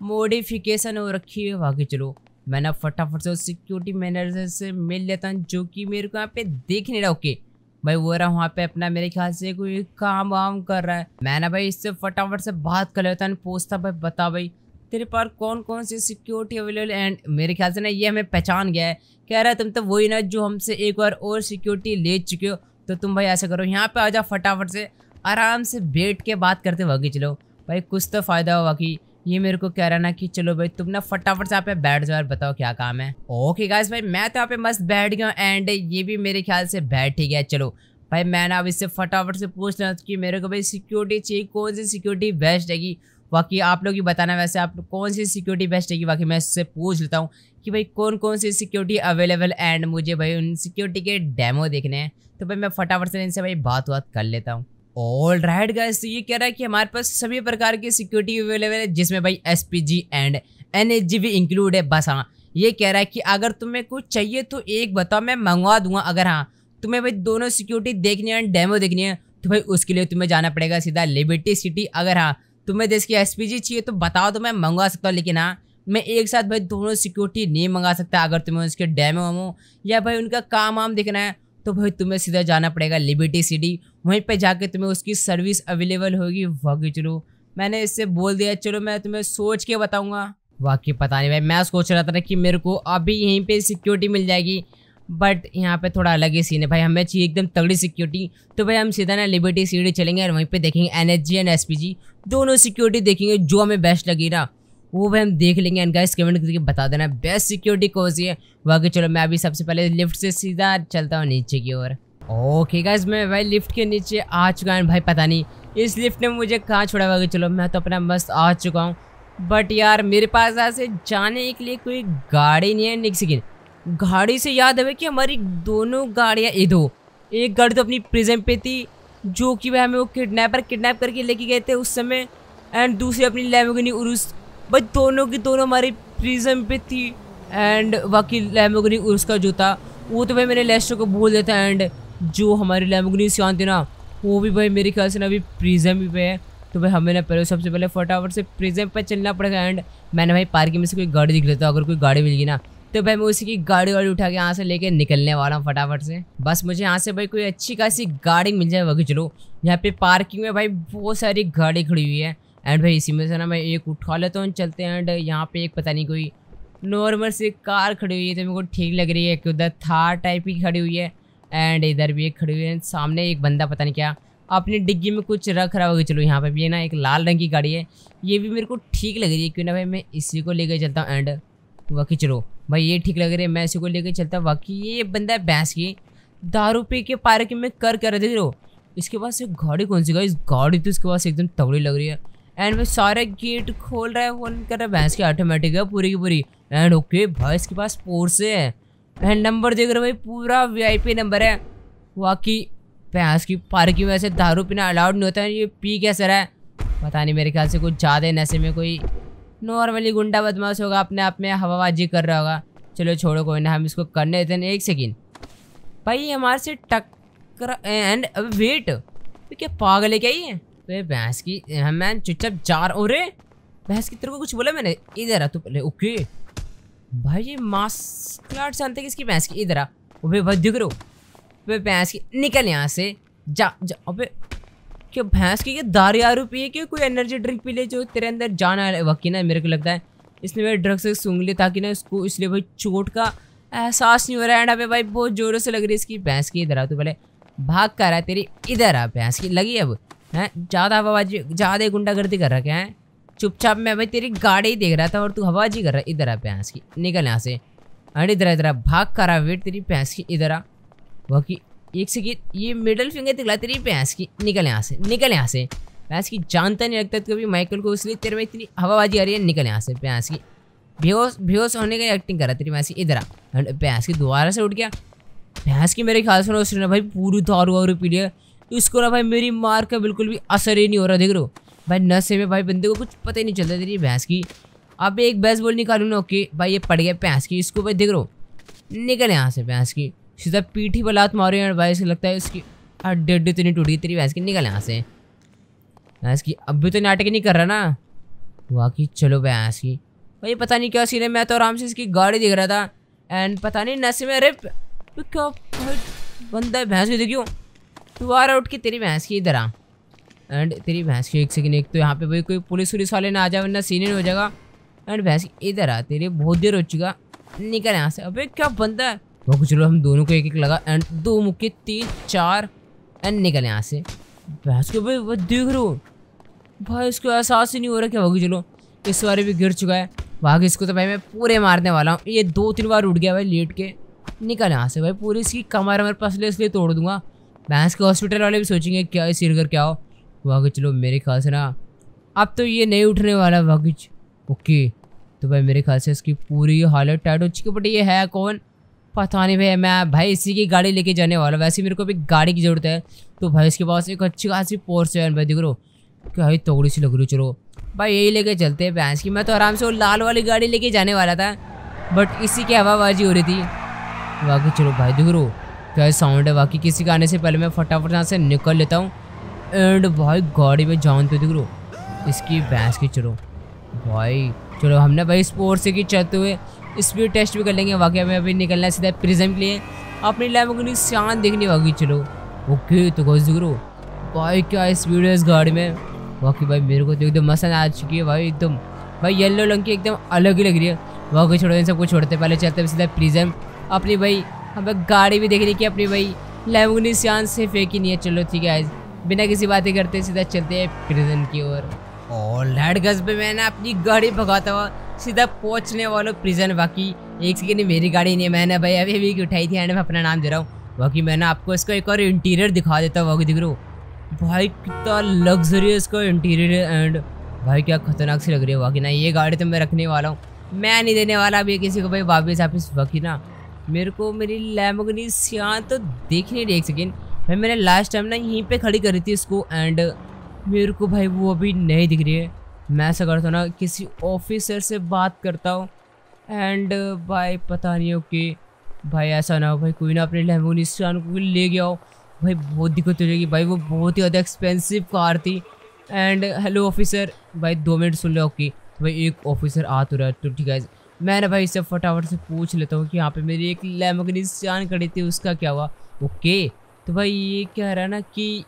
मोडिफिकेशन हो रखी है। बाकी चलो मैं ना फटाफट से उस सिक्योरिटी मैनेजर से मिल लेता हूँ, जो कि मेरे को यहाँ पे देख नहीं रहा। ओके भाई वो रहा वहाँ पे अपना, मेरे ख्याल से कोई काम वाम कर रहा है। मैं ना भाई इससे फटाफट से बात कर लेता हूँ पूछता भाई, बता भाई, तेरे पास कौन कौन सी सिक्योरिटी अवेलेबल एंड मेरे ख्याल से ना ये हमें पहचान गया है। कह रहा है, तुम तो वही ना जो हमसे एक बार और सिक्योरिटी ले चुके हो तो तुम भाई ऐसा करो, यहाँ पे आ जाओ फटाफट से, आराम से बैठ के बात करते बाकी चलो, भाई कुछ तो फ़ायदा हो बाकी ये मेरे को कह रहा ना कि चलो भाई, तुम ना फटाफट से यहाँ पे बैठ जाओ और बताओ क्या काम है। ओके गाइस भाई, मैं तो यहाँ पे मस्त बैठ गया एंड ये भी मेरे ख्याल से बैठ ही गया। चलो, भाई, मैं ना अब इससे फटाफट से पूछ रहा कि मेरे को भाई सिक्योरिटी चाहिए, कौन सी सिक्योरिटी बेस्ट रहेगी बाकी आप लोग ही बताना वैसे आप कौन सी सिक्योरिटी बेस्ट रहेगी बाकी मैं इससे पूछ लेता हूँ कि भाई कौन कौन सी सिक्योरिटी अवेलेबल एंड मुझे भाई उन सिक्योरिटी के डेमो देखने हैं। तो भाई, मैं फटाफट से इनसे भाई बात बात कर लेता हूँ। ऑल राइट गाइस तो ये कह रहा है कि हमारे पास सभी प्रकार की सिक्योरिटी अवेलेबल है, जिसमें भाई एसपीजी एंड एन भी इंक्लूड है, बस हाँ। ये कह रहा है कि अगर तुम्हें कुछ चाहिए तो एक बताओ, मैं मंगवा दूँगा, अगर हाँ तुम्हें भाई दोनों सिक्योरिटी देखनी है डेमो देखनी है तो भाई उसके लिए तुम्हें जाना पड़ेगा सीधा लिबर्टी सिटी अगर हाँ तुम्हें देश की एस चाहिए तो बताओ तो मैं मंगवा सकता हूँ, लेकिन हाँ मैं एक साथ भाई दोनों सिक्योरिटी नहीं मंगा सकता। अगर तुम्हें उसके डेमो वमो या भाई उनका काम वाम देखना है तो भाई तुम्हें सीधा जाना पड़ेगा लिबर्टी सिटी वहीं पे जाके तुम्हें उसकी सर्विस अवेलेबल होगी। वाकई चलो, मैंने इससे बोल दिया, चलो मैं तुम्हें सोच के बताऊँगा। वाकई पता नहीं भाई, मैं सोच रहा था कि मेरे को अभी यहीं पे सिक्योरिटी मिल जाएगी बट यहाँ पे थोड़ा अलग ही सीन है। भाई, हमें चाहिए एकदम तगड़ी सिक्योरिटी तो भाई, हम सीधा ना लिबर्टी सीढ़ी चलेंगे और वहीं पे देखेंगे N H G and S P G दोनों सिक्योरिटी देखेंगे जो हमें बेस्ट लगी ना। वो भाई हम देख लेंगे। एंड गाइस कमेंट करके बता देना। बेस्ट सिक्योरिटी कौन सी है बाकी चलो, मैं अभी सबसे पहले लिफ्ट से सीधा चलता हूँ नीचे की ओर। ओके गाइस मैं भाई लिफ्ट के नीचे आ चुका हूँ। भाई, पता नहीं, इस लिफ्ट ने मुझे कहाँ छोड़ा बाकी चलो, मैं तो अपना मस्त आ चुका हूँ। बट यार, मेरे पास ऐसे जाने के लिए कोई गाड़ी नहीं है, निक सेकेंड गाड़ी से याद है कि हमारी दोनों गाड़ियाँ ये दो एक गाड़ी तो अपनी प्रिजन पे थी, जो कि वह हमें वो किडनैपर किडनैप करके लेके गए थे उस समय। एंड दूसरी अपनी लैमोगिनी उरुस बट दोनों की दोनों हमारी प्रिजन पे थी। एंड बाकी लैमोगिनी उसका जो था, वो तो भाई मैंने लेस्टर को बोल देता एंड जो हमारी लैमोगिनी शान थी ना, वो भी भाई मेरे ख्याल से ना अभी प्रिजम पे है। तो भाई हमें ना पहले सबसे पहले फटाफट से प्रिजम पर चलना पड़ेगा एंड मैंने भाई पार्किंग में से कोई गाड़ी दिख लेता, अगर कोई गाड़ी मिल गई ना तो भाई मैं उसी की गाड़ी वाड़ी उठा के यहाँ से लेके निकलने वाला हूँ फटाफट से। बस मुझे यहाँ से भाई कोई अच्छी खासी गाड़ी मिल जाए, वही चलो। यहाँ पे पार्किंग में भाई बहुत सारी गाड़ी खड़ी हुई है। एंड भाई इसी में से ना मैं एक उठा लेता हूँ, चलते हैं, एंड यहाँ पे एक पता नहीं कोई नॉर्मल सी कार खड़ी हुई है तो मेरे को ठीक लग रही है कि उधर थार टाइप की खड़ी हुई है, एंड इधर भी एक खड़ी हुई है सामने एक बंदा पता नहीं क्या अपनी डिग्गी में कुछ रख रहा होगा, चलो यहाँ पे भी है ना एक लाल रंग की गाड़ी है, ये भी मेरे को ठीक लग रही है, क्यों ना भाई मैं इसी को लेकर चलता हूँ, एंड बाकी चलो भाई ये ठीक लग रही है, मैं इसी को लेकर चलता हूँ, बाकी ये बंदा है भैंस की, दारू पी के पार्किंग में कर कर रहे थे इसके पास एक गाड़ी कौन सी इस गाड़ी तो इसके पास एकदम तगड़ी लग रही है एंड वो सारे गेट खोल रहा है फ़ोन कर रहा है भैंस की ऑटोमेटिक है, पूरी की पूरी। एंड ओके भाई इसके पास पोर्स है। एंड नंबर देख रहे भाई, पूरा वीआईपी नंबर है। बाकी भैंस की पार्किंग में ऐसे दारू पीना अलाउड नहीं होता है, ये पी कैसे रहा है? पता नहीं, मेरे ख्याल से कुछ ज़्यादा नशे में कोई नॉर्मली गुंडा बदमाश होगा, अपने आप में हवाबाजी कर रहा होगा। चलो छोड़ो, कोई ना, हम इसको करने देते हैं, एक सेकेंड भाई हमारे से टक्कर एंड वेट क्या पागल है क्या ये? तो भैंस की मैं चुपचाप जा रहा अरे, भैंस की तेरे को कुछ बोला मैंने? इधर आ तू पहले, ओके। भाई, ये मास्क क्लाट जानते किसकी भैंस की? इधर आ। अबे, भाई, दिख रो अबे, भैंस की, निकल यहाँ से। जा जा, अबे, क्या भैंस की दारू यारू पिए कि कोई एनर्जी ड्रिंक पी ले जो तेरे अंदर जाना है? वकी ना मेरे को लगता है। इसने मेरे ड्रग से सूंघ लिया ताकि ना इसको, इसलिए भाई चोट का एहसास नहीं हो रहा है। एंड अबे, भाई, बहुत जोरों से लग रही है इसकी भैंस की। इधर आ तू पहले। भाग कर रहा है तेरी, इधर आ भैंस की। लगी अब? हैं? ज़्यादा हवाबाजी ज़्यादा गुंडागर्दी कर क्या? है? चुपचाप मैं भाई तेरी गाड़ी ही देख रहा था और तू हवाबाजी कर रहा है। इधर आ भैंस की। निकल यहाँ से। अरे इधर इधर भाग कर वेट तेरी भैंस की। इधर आ। बाकी एक सेकेंड ये मिडल फिंगर दिखला तेरी भैंस की। निकल यहाँ से। निकल यहाँ से। भैंस की जानता नहीं लगता कभी माइकल को इसलिए तेरे में इतनी हवाबाजी आ रही है। निकल यहाँ से भैंस की। बेहोश बेहोश होने का एक्टिंग करा तेरी भैंस की। इधर आ। भैंस की दोबारा से उठ गया। भैंस की मेरे ख्याल से उसने भाई पूरी दारू वारू पी लिया इसको ना भाई मेरी मार का बिल्कुल भी असर ही नहीं हो रहा, देख रो भाई नशे में भाई बंदे को कुछ पता ही नहीं चलता, तेरी भैंस की। अब एक भैंस बोल निकालू ना, ओके, भाई ये पड़ गया भैंस की, इसको भाई देख रो निकल यहाँ से भैंस की। सीधा पीठी पर लात मारे यार भाई से लगता है इसकी हड्डी हड्डी तो नहीं टूट गई तेरी भैंस की, निकल यहाँ से। भैंस की, अब भी तो नाटक नहीं कर रहा ना। वाकई चलो भैंस की। भाई पता नहीं क्या सीन है, मैं तो आराम से इसकी गाड़ी देख रहा था, एंड पता नहीं नशे में, अरे क्या बंदा है भैंस की, देखियो। दोबारा उठ के तेरी भैंस की इधर आ एंड तेरी भैंस की एक सेकेंड एक तो यहाँ पे भाई कोई पुलिस वुलिस वाले ना आ जाए, वरना सीनियर हो जाएगा। एंड भैंस की इधर आ, तेरे बहुत देर हो चुका। निकल यहाँ से। अबे क्या बंदा है? वो चलो हम दोनों को एक एक लगा। एंड दो मुक्के, तीन, चार एंड निकल यहाँ से। भैंस के भाई वो देख रो भाई, इसको एहसास ही नहीं हो रहा क्या होगी चलो। इस बार भी गिर चुका है। भाग, इसको तो भाई मैं पूरे मारने वाला हूँ। ये दो तीन बार उठ गया भाई, लेट के। निकल यहाँ से। भाई पूरी इसकी कमर वमर पसले इसलिए तोड़ दूँगा। भैंस के हॉस्पिटल वाले भी सोचेंगे, क्या इस सिर कर क्या हो? वाकई चलो, मेरे ख्याल से ना, अब तो ये नहीं उठने वाला वाकई ओके तो भाई मेरे ख्याल से इसकी पूरी हालत टाइट हो चुकी बट ये है कौन? पता नहीं भाई मैं भाई इसी की गाड़ी लेके जाने वाला वैसे मेरे को भी गाड़ी की ज़रूरत है तो भाई इसके पास एक अच्छी खासी पोर्स है, भाई देख लो क्या ही तोड़ी सी लग रही चलो। भाई यही लेके चलते हैं भैंस की, मैं तो आराम से वो लाल वाली गाड़ी लेके जाने वाला था बट इसी की हवाबाजी हो रही थी। बाकी चलो भाई देख लो क्या साउंड है। बाकी किसी का आने से पहले मैं फटाफट यहाँ से निकल लेता हूँ। एंड भाई, गाड़ी में जान तो दिख रो इसकी भैंस की चलो। भाई, चलो, हमने भाई स्पोर्ट्स की चलते हुए स्पीड टेस्ट भी कर लेंगे। वाकई हमें अभी निकलना है सीधा प्रिज्म के लिए। अपनी लाइफ में शान देखनी होगी, चलो। ओके तो गौस दिख रो भाई, क्या स्पीड है इस गाड़ी में? बाकी भाई, मेरे को तो एकदम मसन आ चुकी है भाई, एकदम। भाई येलो रंग की एकदम अलग ही लग रही है। वाकई छोड़ो, इन सबको छोड़ते पहले चलते सीधा प्रिज्म अपनी भाई हमें गाड़ी भी देखनी कि अपनी भाई। लेमोनी सियान से फेंकी नहीं है। चलो ठीक है बिना किसी बातें करते सीधा चलते हैं प्रिजन की ओर। और गज पे मैंने अपनी गाड़ी भगाता हुआ सीधा पहुँचने वालों प्रिजन बाकी। एक सेकेंड मेरी गाड़ी नहीं मैंने भाई अभी अभी की उठाई थी एंड मैं अपना नाम दे रहा हूँ। बाकी मैंने आपको इसका एक और इंटीरियर दिखा देता हूँ बाकी दिख रहा भाई कितना लग्जरियस का इंटीरियर एंड भाई क्या खतरनाक सी लग रही है। बाकी ना ये गाड़ी तो मैं रखने वाला हूँ। मैं नहीं देने वाला। अभी किसी को भाई वापिस वापिस, बाकी ना मेरे को मेरी लैमोगनी सियान तो देख नहीं रही एक सेकेंड भाई, मैंने लास्ट टाइम ना यहीं पे खड़ी करी थी इसको एंड मेरे को भाई वो अभी नहीं दिख रही है। मैं ऐसा करता हूँ ना, किसी ऑफिसर से बात करता हूँ एंड भाई पता नहीं हो कि भाई ऐसा ना हो, भाई कोई ना अपने लैमोगनी सियान को ले गया हो। भाई, बहुत दिक्कत हो जाएगी। भाई, वो बहुत ही ज़्यादा एक्सपेंसिव कार थी एंड हेलो ऑफिसर भाई, दो मिनट सुन लो ओके भाई, एक ऑफिसर आ तो रहा है। तो ठीक है मैंने भाई इससे फटाफट से पूछ लेता हूँ कि यहाँ पे मेरी एक लैमोगनी जान खड़ी थी, उसका क्या हुआ? ओके तो भाई ये कह रहा है ना कि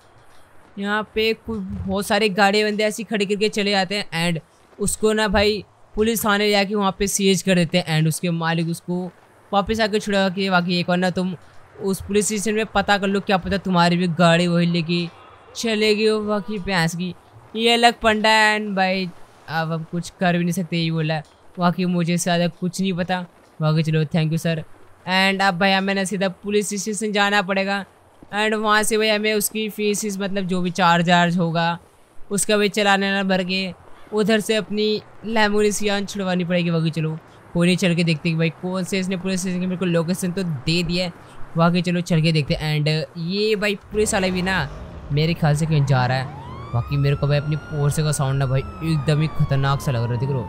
यहाँ पे कुछ बहुत सारे गाड़ी बंदे ऐसी खड़े करके चले जाते हैं एंड उसको ना भाई पुलिस थाने ले जाके वहाँ पे सीज कर देते हैं एंड उसके मालिक उसको वापस आके छुड़ा के बाकी एक और ना तुम उस पुलिस स्टेशन में पता कर लो, क्या पता तुम्हारी भी गाड़ी वही लेके चलेगी वो बाकी भैंस की। ये अलग पंडा एंड भाई, अब हम कुछ कर भी नहीं सकते यही बोला बाकी मुझे ज़्यादा कुछ नहीं पता। बाकी चलो थैंक यू सर एंड अब भाई हमें ना सीधा पुलिस स्टेशन जाना पड़ेगा। एंड वहाँ से भाई हमें उसकी फ़ीस मतलब जो भी चार्ज चार्ज होगा, उसका भी चलाने ना भर के उधर से अपनी लेमोनिसियान छुड़वानी पड़ेगी। बाकी चलो पूरी चल के देखते कि भाई कौन से इसने पुलिस स्टेशन की मेरे को लोकेशन तो दे दिया है। बाकी चलो, चल के देखते एंड ये भाई पुलिस वाला भी ना, मेरे ख्याल से कहीं जा रहा है। बाकी मेरे को भाई अपनी पोर्से का साउंड ना भाई, एकदम ही खतरनाक सा लग रहा है, देख लो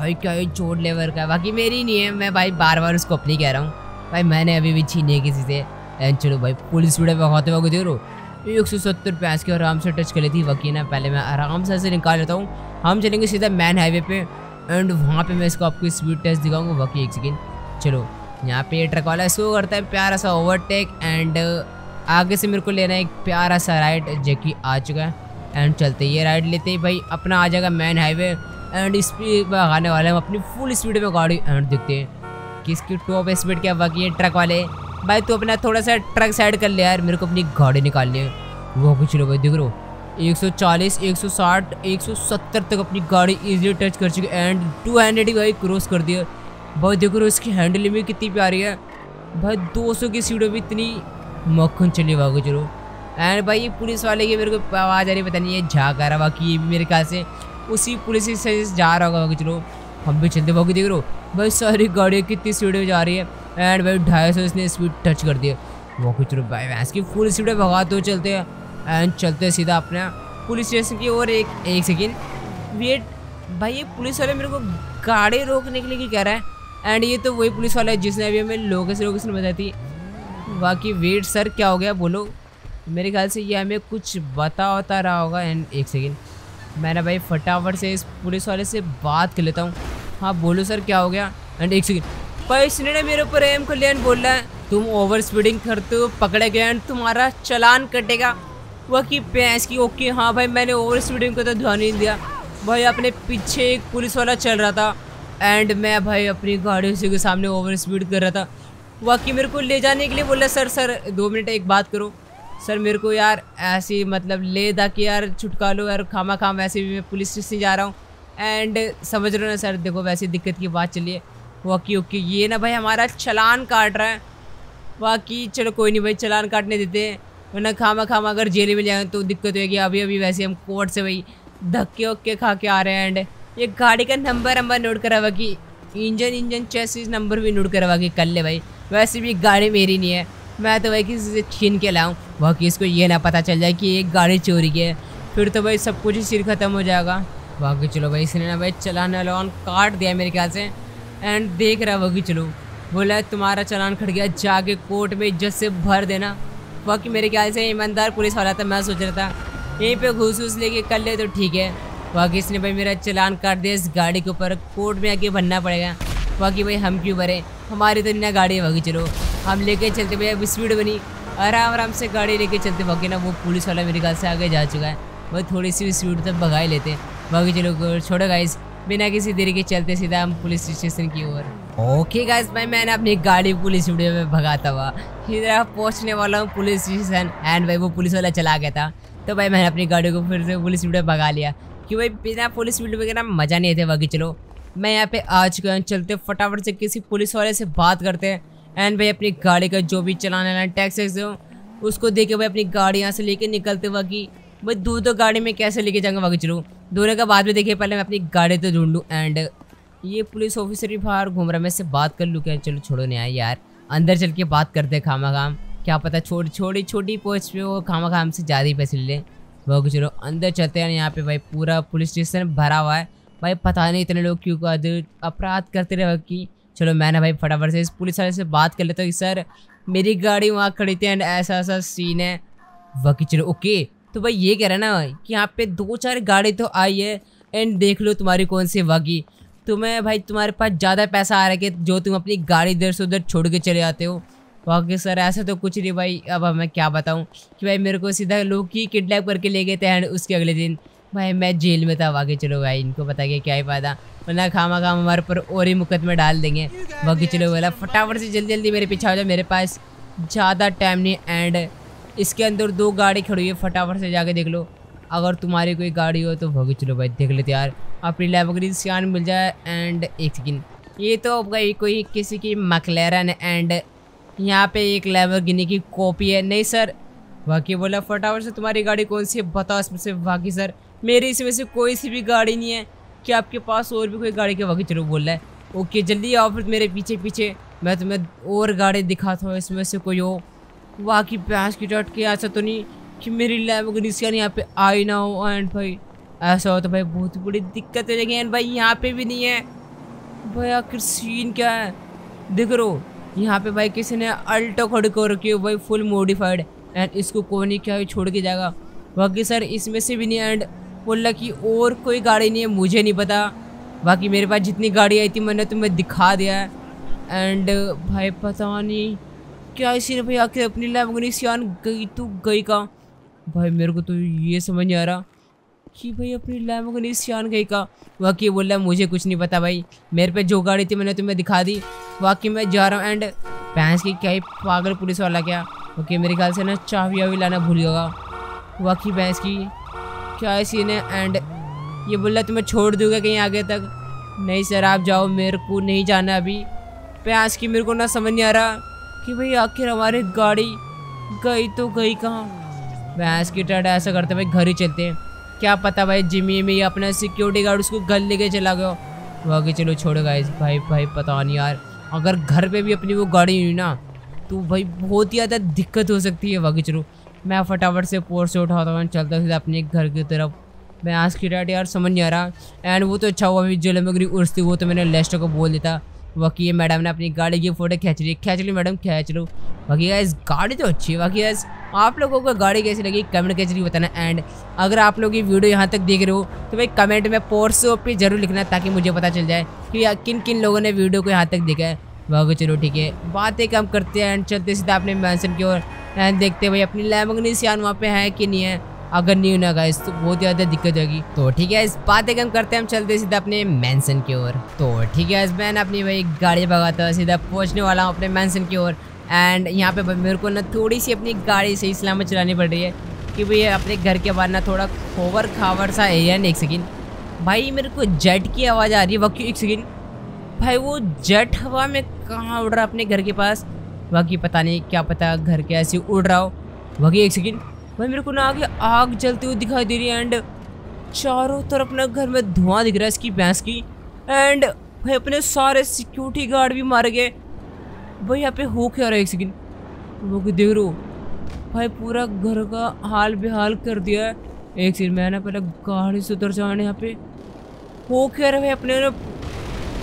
भाई, क्या ये चोट लेवर का बाकी मेरी नहीं है, मैं भाई बार बार उसको अपनी कह रहा हूँ। भाई, मैंने अभी भी छीनी है किसी से। एंड चलो भाई, पुलिस वीडियो भगाते वक्त देख लो एक सौ सत्तर पैंस के आराम से टच कर लेती बाकी ना, पहले मैं आराम से ऐसे निकाल लेता हूँ। हम चलेंगे सीधा मैन हाईवे पे एंड वहाँ पे मैं इसको आपको स्पीड टेस्ट दिखाऊँगा, बाकी एक सेकेंड चलो, यहाँ पे ट्रक वाला इसको करता है, प्यारा सा ओवरटेक एंड आगे से मेरे को लेना है एक प्यारा सा राइड जो आ चुका है। एंड चलते ये राइड लेते ही भाई, अपना आ जाएगा मैन हाईवे एंड स्पीड भगाने वाले हम अपनी फुल स्पीड में गाड़ी एंड देखते हैं किसकी टॉप स्पीड क्या बाकी है ट्रक वाले। भाई तू अपना थोड़ा सा ट्रक साइड कर ले यार मेरे को अपनी गाड़ी निकालनी है। वो कुछ लो भाई देख रो 140, 160, 170 तक अपनी गाड़ी इजीली टच कर चुकी है। एंड 200 ही भाई क्रॉस कर दिया भाई देखो रो इसकी हैंडलिंग भी कितनी प्यारी है। भाई 200 की सीढ़ी भी इतनी मक्खन चली भागो चलो एंड भाई ये पुलिस वाले की मेरे को आवाज़ आ रही पता नहीं है झाक आ रहा बाकी ये भी मेरे ख्याल से उसी पुलिस से जा रहा होगा चलो, हम भी चलते बाकी देख रो भाई, सारी गाड़ियाँ कितनी स्पीड में जा रही है। एंड भाई, ढाई सौ इसने स्पीड टच कर दिया। बाकी चलो भाई, भैंस की फुल स्पीड में भगाते हुए चलते हैं। एंड चलते हैं सीधा अपने पुलिस स्टेशन की ओर एक एक सेकेंड वेट भाई, ये पुलिस वाले मेरे को गाड़ी रोकने के लिए कह रहा है? एंड ये तो वही पुलिस वाला है जिसने अभी हमें लोकेशन लोकेशन बताई थी। बाकी वेट सर क्या हो गया बोलो? मेरे ख्याल से ये हमें कुछ बता होता रहा होगा। एंड एक सेकेंड मैंने भाई फटाफट से इस पुलिस वाले से बात कर लेता हूँ। हाँ बोलो सर, क्या हो गया? एंड एक सेकेंड भाई, इसने ना मेरे ऊपर एम कल्याण बोल रहा है, तुम ओवर स्पीडिंग करते हो, पकड़े गए एंड तुम्हारा चलान कटेगा। वह की भैंस की ओके हाँ भाई, मैंने ओवर स्पीडिंग को तो ध्यान नहीं दिया। भाई, अपने पीछे एक पुलिस वाला चल रहा था एंड मैं भाई अपनी गाड़ी उसी के सामने ओवर स्पीड कर रहा था। बाकी मेरे को ले जाने के लिए बोला, सर सर, दो मिनट एक बात करो। सर, मेरे को यार ऐसी मतलब ले दा कि यार छुटका लो, यार खामा खाम, वैसे भी मैं पुलिस स्टेशन जा रहा हूँ। एंड समझ रहे हो ना सर, देखो वैसे दिक्कत की बात चलिए वाकई ओके ये ना भाई हमारा चलान काट रहा है। बाकी चलो कोई नहीं भाई, चलान काटने देते हैं। वरना खामा खामा अगर जेल में जाए तो दिक्कत होगी अभी अभी वैसे हम कोर्ट से भाई धक्के वक्के खा के आ रहे हैं। एंड ये गाड़ी का नंबर नंबर नोट करा हुआ कि इंजन इंजन चेसिस नंबर भी नोट करा हुआ कि कर ले भाई। वैसे भी गाड़ी मेरी नहीं है। मैं तो भाई किसी से छीन के लाऊं। बाकी इसको ये ना पता चल जाए कि एक गाड़ी चोरी की है। फिर तो भाई सब कुछ ही सिर ख़त्म हो जाएगा। बाकी चलो भाई, इसने ना भाई चलान वाला काट दिया मेरे ख्याल से। एंड देख रहा बाकी चलो। बोला, तुम्हारा चलान खट गया, जाके कोर्ट में इज़्ज़त से भर देना। बाकी मेरे ख्याल से ईमानदार पुलिस वाला था, मैं सोच रहा था, यहीं पे घूस घूस लेके कर ले तो ठीक है। बाकी इसने भाई मेरा चलान काट दिया, इस गाड़ी के ऊपर कोर्ट में आके भरना पड़ेगा। बाकी भाई हम क्यों भरे? हमारी तो ना गाड़ी है बाकी चलो। हम लेके चलते भैया अब स्पीड बनी। आराम आराम से गाड़ी लेके चलते। बाकी ना वो पुलिस वाला मेरे ख्याल से आगे जा चुका है। वह थोड़ी सी स्पीड तक भगा ही लेते। बाकी चलो छोड़ो गाइस बिना किसी देरी के चलते सीधा हम पुलिस स्टेशन की ओर। ओके गाइस भाई, मैंने अपनी गाड़ी पुलिस वीडियो में भगाता हुआ इधर पहुँचने वाला हूँ पुलिस स्टेशन एंड भाई, वो पुलिस वाला चला गया था। तो भाई, मैंने अपनी गाड़ी को फिर से पुलिस वीडियो भगा लिया। कि भाई, बिना पुलिस वीडियो वगैरह मज़ा नहीं थे। बाकी चलो, मैं यहाँ पे आ चुका हूँ। चलते फटाफट से किसी पुलिस वाले से बात करते हैं। एंड भाई अपनी गाड़ी का जो भी चलाने वाला टैक्स हो, उसको देखे भाई अपनी गाड़ी यहाँ से लेके निकलते हुआ कि भाई दूर तो गाड़ी में कैसे लेके जाऊँगा बाकी चलो दोनों का बाद में देखिए, पहले मैं अपनी गाड़ी तो ढूंढ लूँ एंड ये पुलिस ऑफिसर भी बाहर घूम रहा है। मैं से बात कर लूँ क्या? चलो छोड़ो नहीं आए यार। अंदर चल के बात करते खामा खाम क्या पता छोटी छोटी छोटी पोस्ट पे वो खामा खाम से ज़्यादा ही पैसे ले लें। वो चलो अंदर चलते हैं यहाँ पे भाई पूरा पुलिस स्टेशन भरा हुआ है। भाई पता नहीं इतने लोग क्यों अपराध करते रहे कि। चलो मैंने भाई फटाफट से इस पुलिस वाले से बात कर लेता हूँ सर, मेरी गाड़ी वहाँ खड़ी थी एंड ऐसा ऐसा सीन है। बाकी चलो ओके तो भाई ये कह रहा है ना कि यहाँ पे दो चार गाड़ी तो आई है एंड देख लो तुम्हारी कौन सी वागी। तुम्हें भाई तुम्हारे पास ज़्यादा पैसा आ रहा है कि जो तुम अपनी गाड़ी इधर से उधर छोड़ के चले जाते हो। बाकी सर, ऐसा तो कुछ नहीं भाई, अब मैं क्या बताऊँ कि भाई मेरे को सीधा लोग ही किडनैप करके ले गए थे एंड उसके अगले दिन। भाई मैं जेल में था आगे चलो भाई, इनको पता के क्या ही फ़ायदा। वरना खामा खाम हमारे पर और ही मुकदमे डाल देंगे। बाकी चलो बोला, फटाफट से जल्दी जल्दी मेरे पीछे आ जाओ, मेरे पास ज़्यादा टाइम नहीं एंड इसके अंदर दो गाड़ी खड़ी हुई है, फटाफट से जाके देख लो। अगर तुम्हारी कोई गाड़ी हो तो भागी चलो भाई, देख लेते यार। अपनी लेबोग्रीन सियान मिल जाए एंड एक सेकेंड ये तो भाई कोई किसी की मकलेरन एंड यहाँ पे एक लेबोगिनी की कॉपी है। नहीं सर बाकी बोला, फटाफट से तुम्हारी गाड़ी कौन सी है, बताओ इसमें से बाकी सर मेरी इसमें से कोई सी भी गाड़ी नहीं है क्या आपके पास और भी कोई गाड़ी के बाकी चलो बोल रहा है। ओके, जल्दी आओ फिर मेरे पीछे पीछे। मैं तुम्हें और गाड़ी दिखाता हूँ, इसमें से कोई हो वहाँ, की प्याज की डट के, ऐसा तो नहीं कि मेरी लैम्बोर्गिनी यहाँ पे आई ना हो एंड भाई, ऐसा हो तो भाई बहुत बड़ी दिक्कत हो जाएगी। एंड भाई, यहाँ पे भी नहीं है। भाई, आखिर सीन क्या है? देख रो यहाँ पे भाई किसी ने अल्टो खड़ी कर रखी है, भाई फुल मॉडिफाइड एंड इसको कौन क्या छोड़ के जाएगा। बाकी सर, इसमें से भी नहीं एंड बोला कि और कोई गाड़ी नहीं है, मुझे नहीं पता। बाकी मेरे पास जितनी गाड़ी आई थी, मैंने तुम्हें दिखा दिया है। एंड भाई, पता नहीं क्या इसी ने भाई आखिर अपनी लैम्बोर्गिनी सियान गई तो गई का भाई, मेरे को तो ये समझ नहीं आ रहा कि भाई अपनी लैम्बोर्गिनी सियान गई का वाकई बोल रहा मुझे कुछ नहीं पता भाई। मेरे पे जो गाड़ी थी, मैंने तुम्हें दिखा दी। वाकई मैं जा रहा हूँ एंड भैंस की क्या ही पागल पुलिस वाला क्या? ओके, मेरे ख्याल से ना चाबी वावी लाना भूल होगा। वाकई भैंस की क्या है सीन? है एंड ये बोल रहा तुम्हें छोड़ दूँगा कहीं आगे तक? नहीं सर, आप जाओ, मेरे को नहीं जाना अभी। प्याज की मेरे को ना समझ नहीं आ रहा कि भाई आखिर हमारी गाड़ी गई तो गई कहाँ? भैंस की टट, ऐसा करते भाई घर ही चलते हैं। क्या पता भाई जिमी में अपना सिक्योरिटी गार्ड उसको गल लेके चला गया बाकी चलो, छोड़ो गाइस भाई भाई, पता नहीं यार। अगर घर पे भी अपनी वो गाड़ी हुई ना तो भाई बहुत ही ज़्यादा दिक्कत हो सकती है। बाकी चलो। मैं फटाफट से पोर्ट से उठाता हूँ, चलता सीधा अपने घर की तरफ़। मैं आज की डेट यार समझ नहीं आ रहा। एंड वो तो अच्छा हुआ, अभी जो उर्स थी वो तो मैंने लेस्टर को बोल देता। बाकी ये मैडम ने अपनी गाड़ी की फ़ोटो खींच ली। खींच ली मैडम खींच लो। बाकी इस गाड़ी तो अच्छी है। बाकी यार आप लोगों को गाड़ी कैसी लगी? कमेंट कैसे नहीं बताना। एंड अगर आप लोग ये वीडियो यहाँ तक देख रहे हो तो भाई कमेंट में पोर्स पे ज़रूर लिखना ताकि मुझे पता चल जाए कि किन किन लोगों ने वीडियो को यहाँ तक देखा है। बाकी चलो ठीक है। बातें कम करते हैं एंड चलते सीधा अपने मैंसन की ओर। देखते भाई, अपनी लैमगनी सियान वहाँ पे है कि नहीं है। अगर नहीं होना गाइस तो बहुत ज़्यादा दिक्कत होगी। तो ठीक है, इस बातें कम करते हैं, हम चलते सीधा अपने मैंसन की ओर। तो ठीक है, इस अपनी भाई गाड़ी भगाता हुआ सीधा पहुँचने वाला हूँ अपने मैंसन की ओर। एंड यहाँ पे मेरे को ना थोड़ी सी अपनी गाड़ी सही सलामत चलानी पड़ रही है, कि भाई अपने घर के बाद ना थोड़ा खोवर खावर सा एरिया है, एक सेकेंड भाई मेरे को जेट की आवाज़ आ रही है बाकी एक सेकेंड भाई वो जेट हवा में कहाँ उड़ रहा अपने घर के पास? बाकी पता नहीं क्या पता घर के ऐसे उड़ रहा हो। बाकी एक सेकेंड भाई मेरे को ना आगे आग जलती हुई दिखाई दे रही है एंड चारों तरफ़ ना घर में धुआँ दिख रहा है इसकी भैंस की। एंड भाई अपने सारे सिक्योरिटी गार्ड भी मारे गए। भाई यहाँ पे हो क्या रहा है एक सेकेंड वो कि देख रो भाई पूरा घर का हाल बेहाल कर दिया है। एक सेकेंड मैंने पहले गाड़ी से उतर जाने यहाँ पे। हो क्या रहा है अपने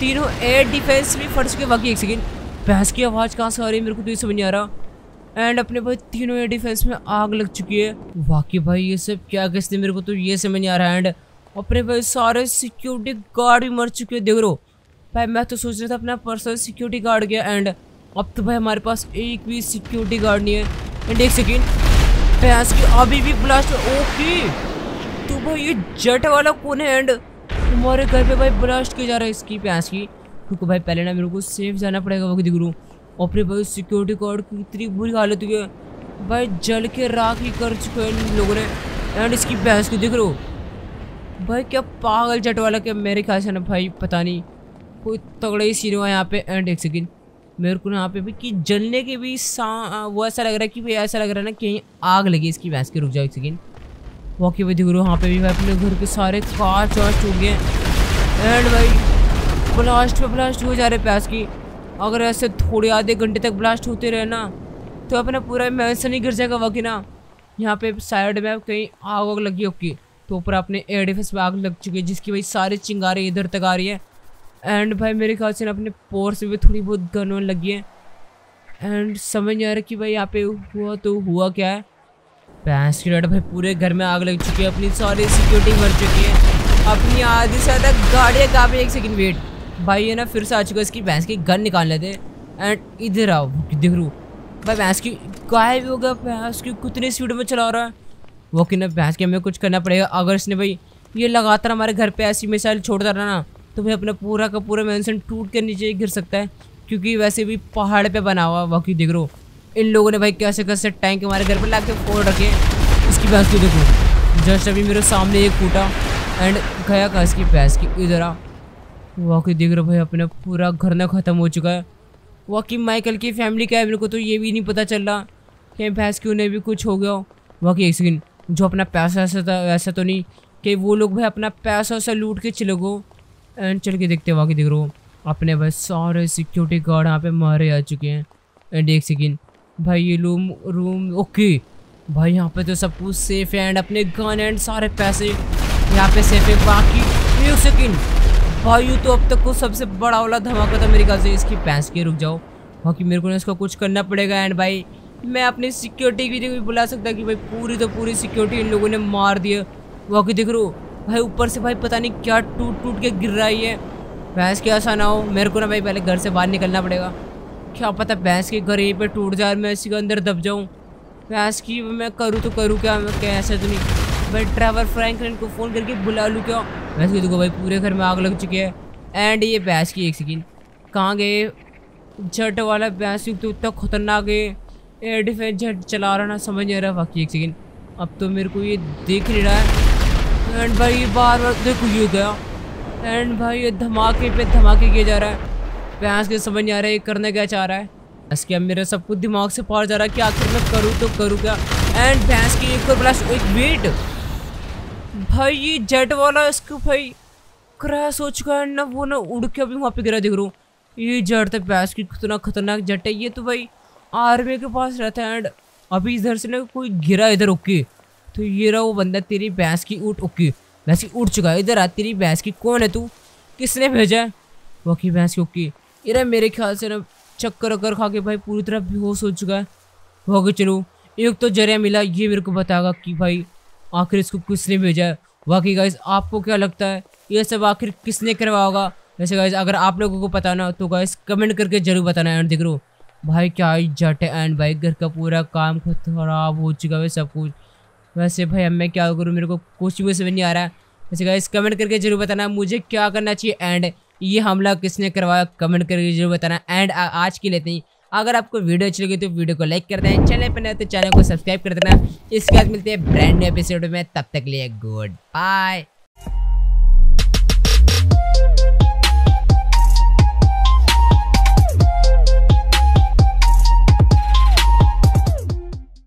तीनों एयर डिफेंस भी फट चुके बाकी एक सेकेंड भैंस की आवाज़ कहाँ से आ रही है? मेरे को तो ये समझ नहीं आ रहा। एंड अपने भाई, तीनों डिफेंस में आग लग चुकी है। वाकई भाई, ये सब क्या किसने? मेरे को तो ये समझ नहीं आ रहा। है एंड अपने भाई, सारे सिक्योरिटी गार्ड भी मर चुके हैं, देख रो भाई, मैं तो सोच रहा था अपना पर्सनल सिक्योरिटी गार्ड गया। एंड अब तो भाई, हमारे पास एक भी सिक्योरिटी गार्ड नहीं है। एंड एक सेकेंड भैंस की अभी भी ब्लास्ट ओके। तो भाई, ये जेट वाला कौन है? एंड हमारे घर पे भाई ब्लास्ट किया जा रहा है इसकी, भैंस की। क्योंकि भाई पहले ना मेरे को सेफ़ जाना पड़ेगा वो और अपने भाई सिक्योरिटी गार्ड की इतनी बुरी हालत हुई है। भाई जल के राख ही कर चुके हैं लोगों ने। एंड इसकी भैंस को देख रो भाई क्या पागल जट वाला क्या मेरे ख्याल से ना भाई, पता नहीं। कोई तगड़े ही सीन हुआ यहाँ पे। एंड एक सेकेंड मेरे को यहाँ पे भी कि जलने के भी सा वो ऐसा लग रहा है कि भाई ऐसा लग रहा है ना कहीं आग लगी इसकी भैंस की। रुक जाओ एक सेकेंड वाकई भाई दिख रहे हो, यहाँ पे भी भाई अपने घर के सारे कांच वाच टूट गए एंड भाई ब्लास्ट पे ब्लास्ट हो जा रहे प्यास की। अगर ऐसे थोड़े आधे घंटे तक ब्लास्ट होते रहे ना तो अपना पूरा मैंसन ही गिर जाएगा वाकई ना। यहाँ पे साइड में कहीं आग वाग लगी होगी तो ऊपर अपने एयर में आग लग चुकी है, जिसकी वही सारे चिंगारे इधर तक आ रही है। एंड भाई मेरे ख्याल से ना अपने पोर से भी थोड़ी बहुत गन वन लगी है। एंड समझ नहीं आ रहा कि भाई यहाँ पे हुआ तो हुआ क्या है। भैंस की भाई पूरे घर में आग लग चुकी है, अपनी सारी सिक्योरिटी मर चुकी है। अपनी आधी से ज़्यादा गाड़ियाँ पे एक सेकंड वेट भाई ये ना फिर से आ चुका इसकी भैंस की गन निकाल लेते एंड इधर आओ, देख रू। भाई भैंस की गाय भी होगा भैंस की कितनी स्पीड में चला रहा है। वो कि ना भैंस के हमें कुछ करना पड़ेगा। अगर इसने भाई ये लगातार हमारे घर पे ऐसी मिसाइल छोड़ता रहा ना तो भाई अपना पूरा का पूरा मैंसन टूट कर नीचे गिर सकता है। क्योंकि वैसे भी पहाड़ पे बना हुआ वाकई देख रो। इन लोगों ने भाई कैसे कैसे टैंक हमारे घर पर ला के फोड़ रखे इसकी भैंस की देखो, जस्ट अभी मेरे सामने एक फूटा एंड गया का इसकी भैंस की? इधर आ। वाकई देख रहे भाई, अपना पूरा घर ना ख़त्म हो चुका है। वाकई माइकल की फैमिली का है, मेरे को तो ये भी नहीं पता चल रहा कि भैंस की उन्हें भी कुछ हो गया। हो वाकई एक सेकेंड जो अपना पैसा ऐसा था, वैसा तो नहीं कि वो लोग भाई अपना पैसा वैसा लूट के चले गो। एंड चल के देखते वाकई देख रहे हो, अपने भाई सारे सिक्योरिटी गार्ड यहाँ पे मारे आ चुके हैं। एंड एक सेकेंड भाई ये रूम रूम, ओके, भाई यहाँ पे तो सब कुछ सेफ़ है, एंड अपने गन एंड सारे पैसे यहाँ पे सेफ़ है, बाकी एक सेकेंड भाई, ये तो अब तक को सबसे बड़ा वाला धमाका था मेरे ख्याल से इसकी पैंस के। रुक जाओ। बाकी मेरे को ना इसका कुछ करना पड़ेगा एंड भाई, मैं अपनी सिक्योरिटी भी बुला सकता कि भाई पूरी तो पूरी सिक्योरिटी इन लोगों ने मार दिया। बाकी देख रो भाई ऊपर से भाई पता नहीं क्या टूट टूट के गिर रही है भैंस के ऐसा ना हो, मेरे को ना भाई पहले घर से बाहर निकलना पड़ेगा। क्या पता भैंस के घर यहीं पर टूट जाए मैं इसी के अंदर दब जाऊँ। भैंस की मैं करूँ तो करूँ क्या? मैं क्या ऐसा तो नहीं। भाई ड्राइवर फ्रैंकलिन को फ़ोन करके बुला लूँ क्या? वैसे देखो भाई, पूरे घर में आग लग चुकी है। एंड ये भैंस की एक सेकेंड कहाँ गए? झट वाला भैंस तो इतना खतरनाक है। एयर डिफेंस झट चला रहा ना, समझ नहीं रहा बाकी एक सेकेंड अब तो मेरे को ये देख नहीं रहा है। एंड भाई बार बार देखो ये गया एंड भाई, ये धमाके पे धमाके किया जा रहा है। भैंस के समझ नहीं आ रहा है करना क्या चाह रहा है। बस क्या मेरा सब कुछ दिमाग से पार जा रहा है कि आखिर मैं करूँ तो करूँ क्या? एंड भैंस की एक और ब्लास्ट एक वेट भाई, ये जेट वाला इसको भाई, क्रैश हो चुका है ना, वो ना उड़ के अभी वहाँ पे गिरा दिख रहा हूँ। ये जट तक भैंस की कितना खतरनाक जट है ये तो भाई, आर्मी के पास रहता है एंड अभी इधर से ना कोई गिरा इधर, ओके। तो ये रहा वो बंदा तेरी भैंस की उठ, ओके। भैंस की उड़ चुका है, इधर आ, तेरी भैंस की कौन है तू? किसने भेजा? है वो की भैंस की ओके। ये रहा मेरे ख्याल से ना चक्कर वक्कर खा के भाई पूरी तरह बेहोश हो चुका है। हो गया चलो, एक तो ज़रिया मिला, ये मेरे को बताएगा कि भाई आखिर इसको किसने भेजा है? बाकी गाइज़ आपको क्या लगता है? ये सब आखिर किसने करवाया होगा? वैसे गाइज़ अगर आप लोगों को पता ना तो गाइज़ कमेंट करके ज़रूर बताना एंड देख रो भाई क्या ही जट है एंड भाई घर का पूरा काम खराब हो चुका है, सब कुछ। वैसे भाई, अब मैं क्या करूँ? मेरे को कुछ भी समझ नहीं आ रहा है। वैसे गाइज़ कमेंट करके ज़रूर बताना मुझे क्या करना चाहिए एंड ये हमला किसने करवाया? कमेंट करके ज़रूर बताना एंड आज के लेते हैं। अगर आपको वीडियो अच्छी लगी तो वीडियो को लाइक कर दें, चैनल पर नए तो चैनल को सब्सक्राइब कर देना। इसके बाद मिलते हैं ब्रांड न्यू एपिसोड में, तब तक लिए गुड बाय।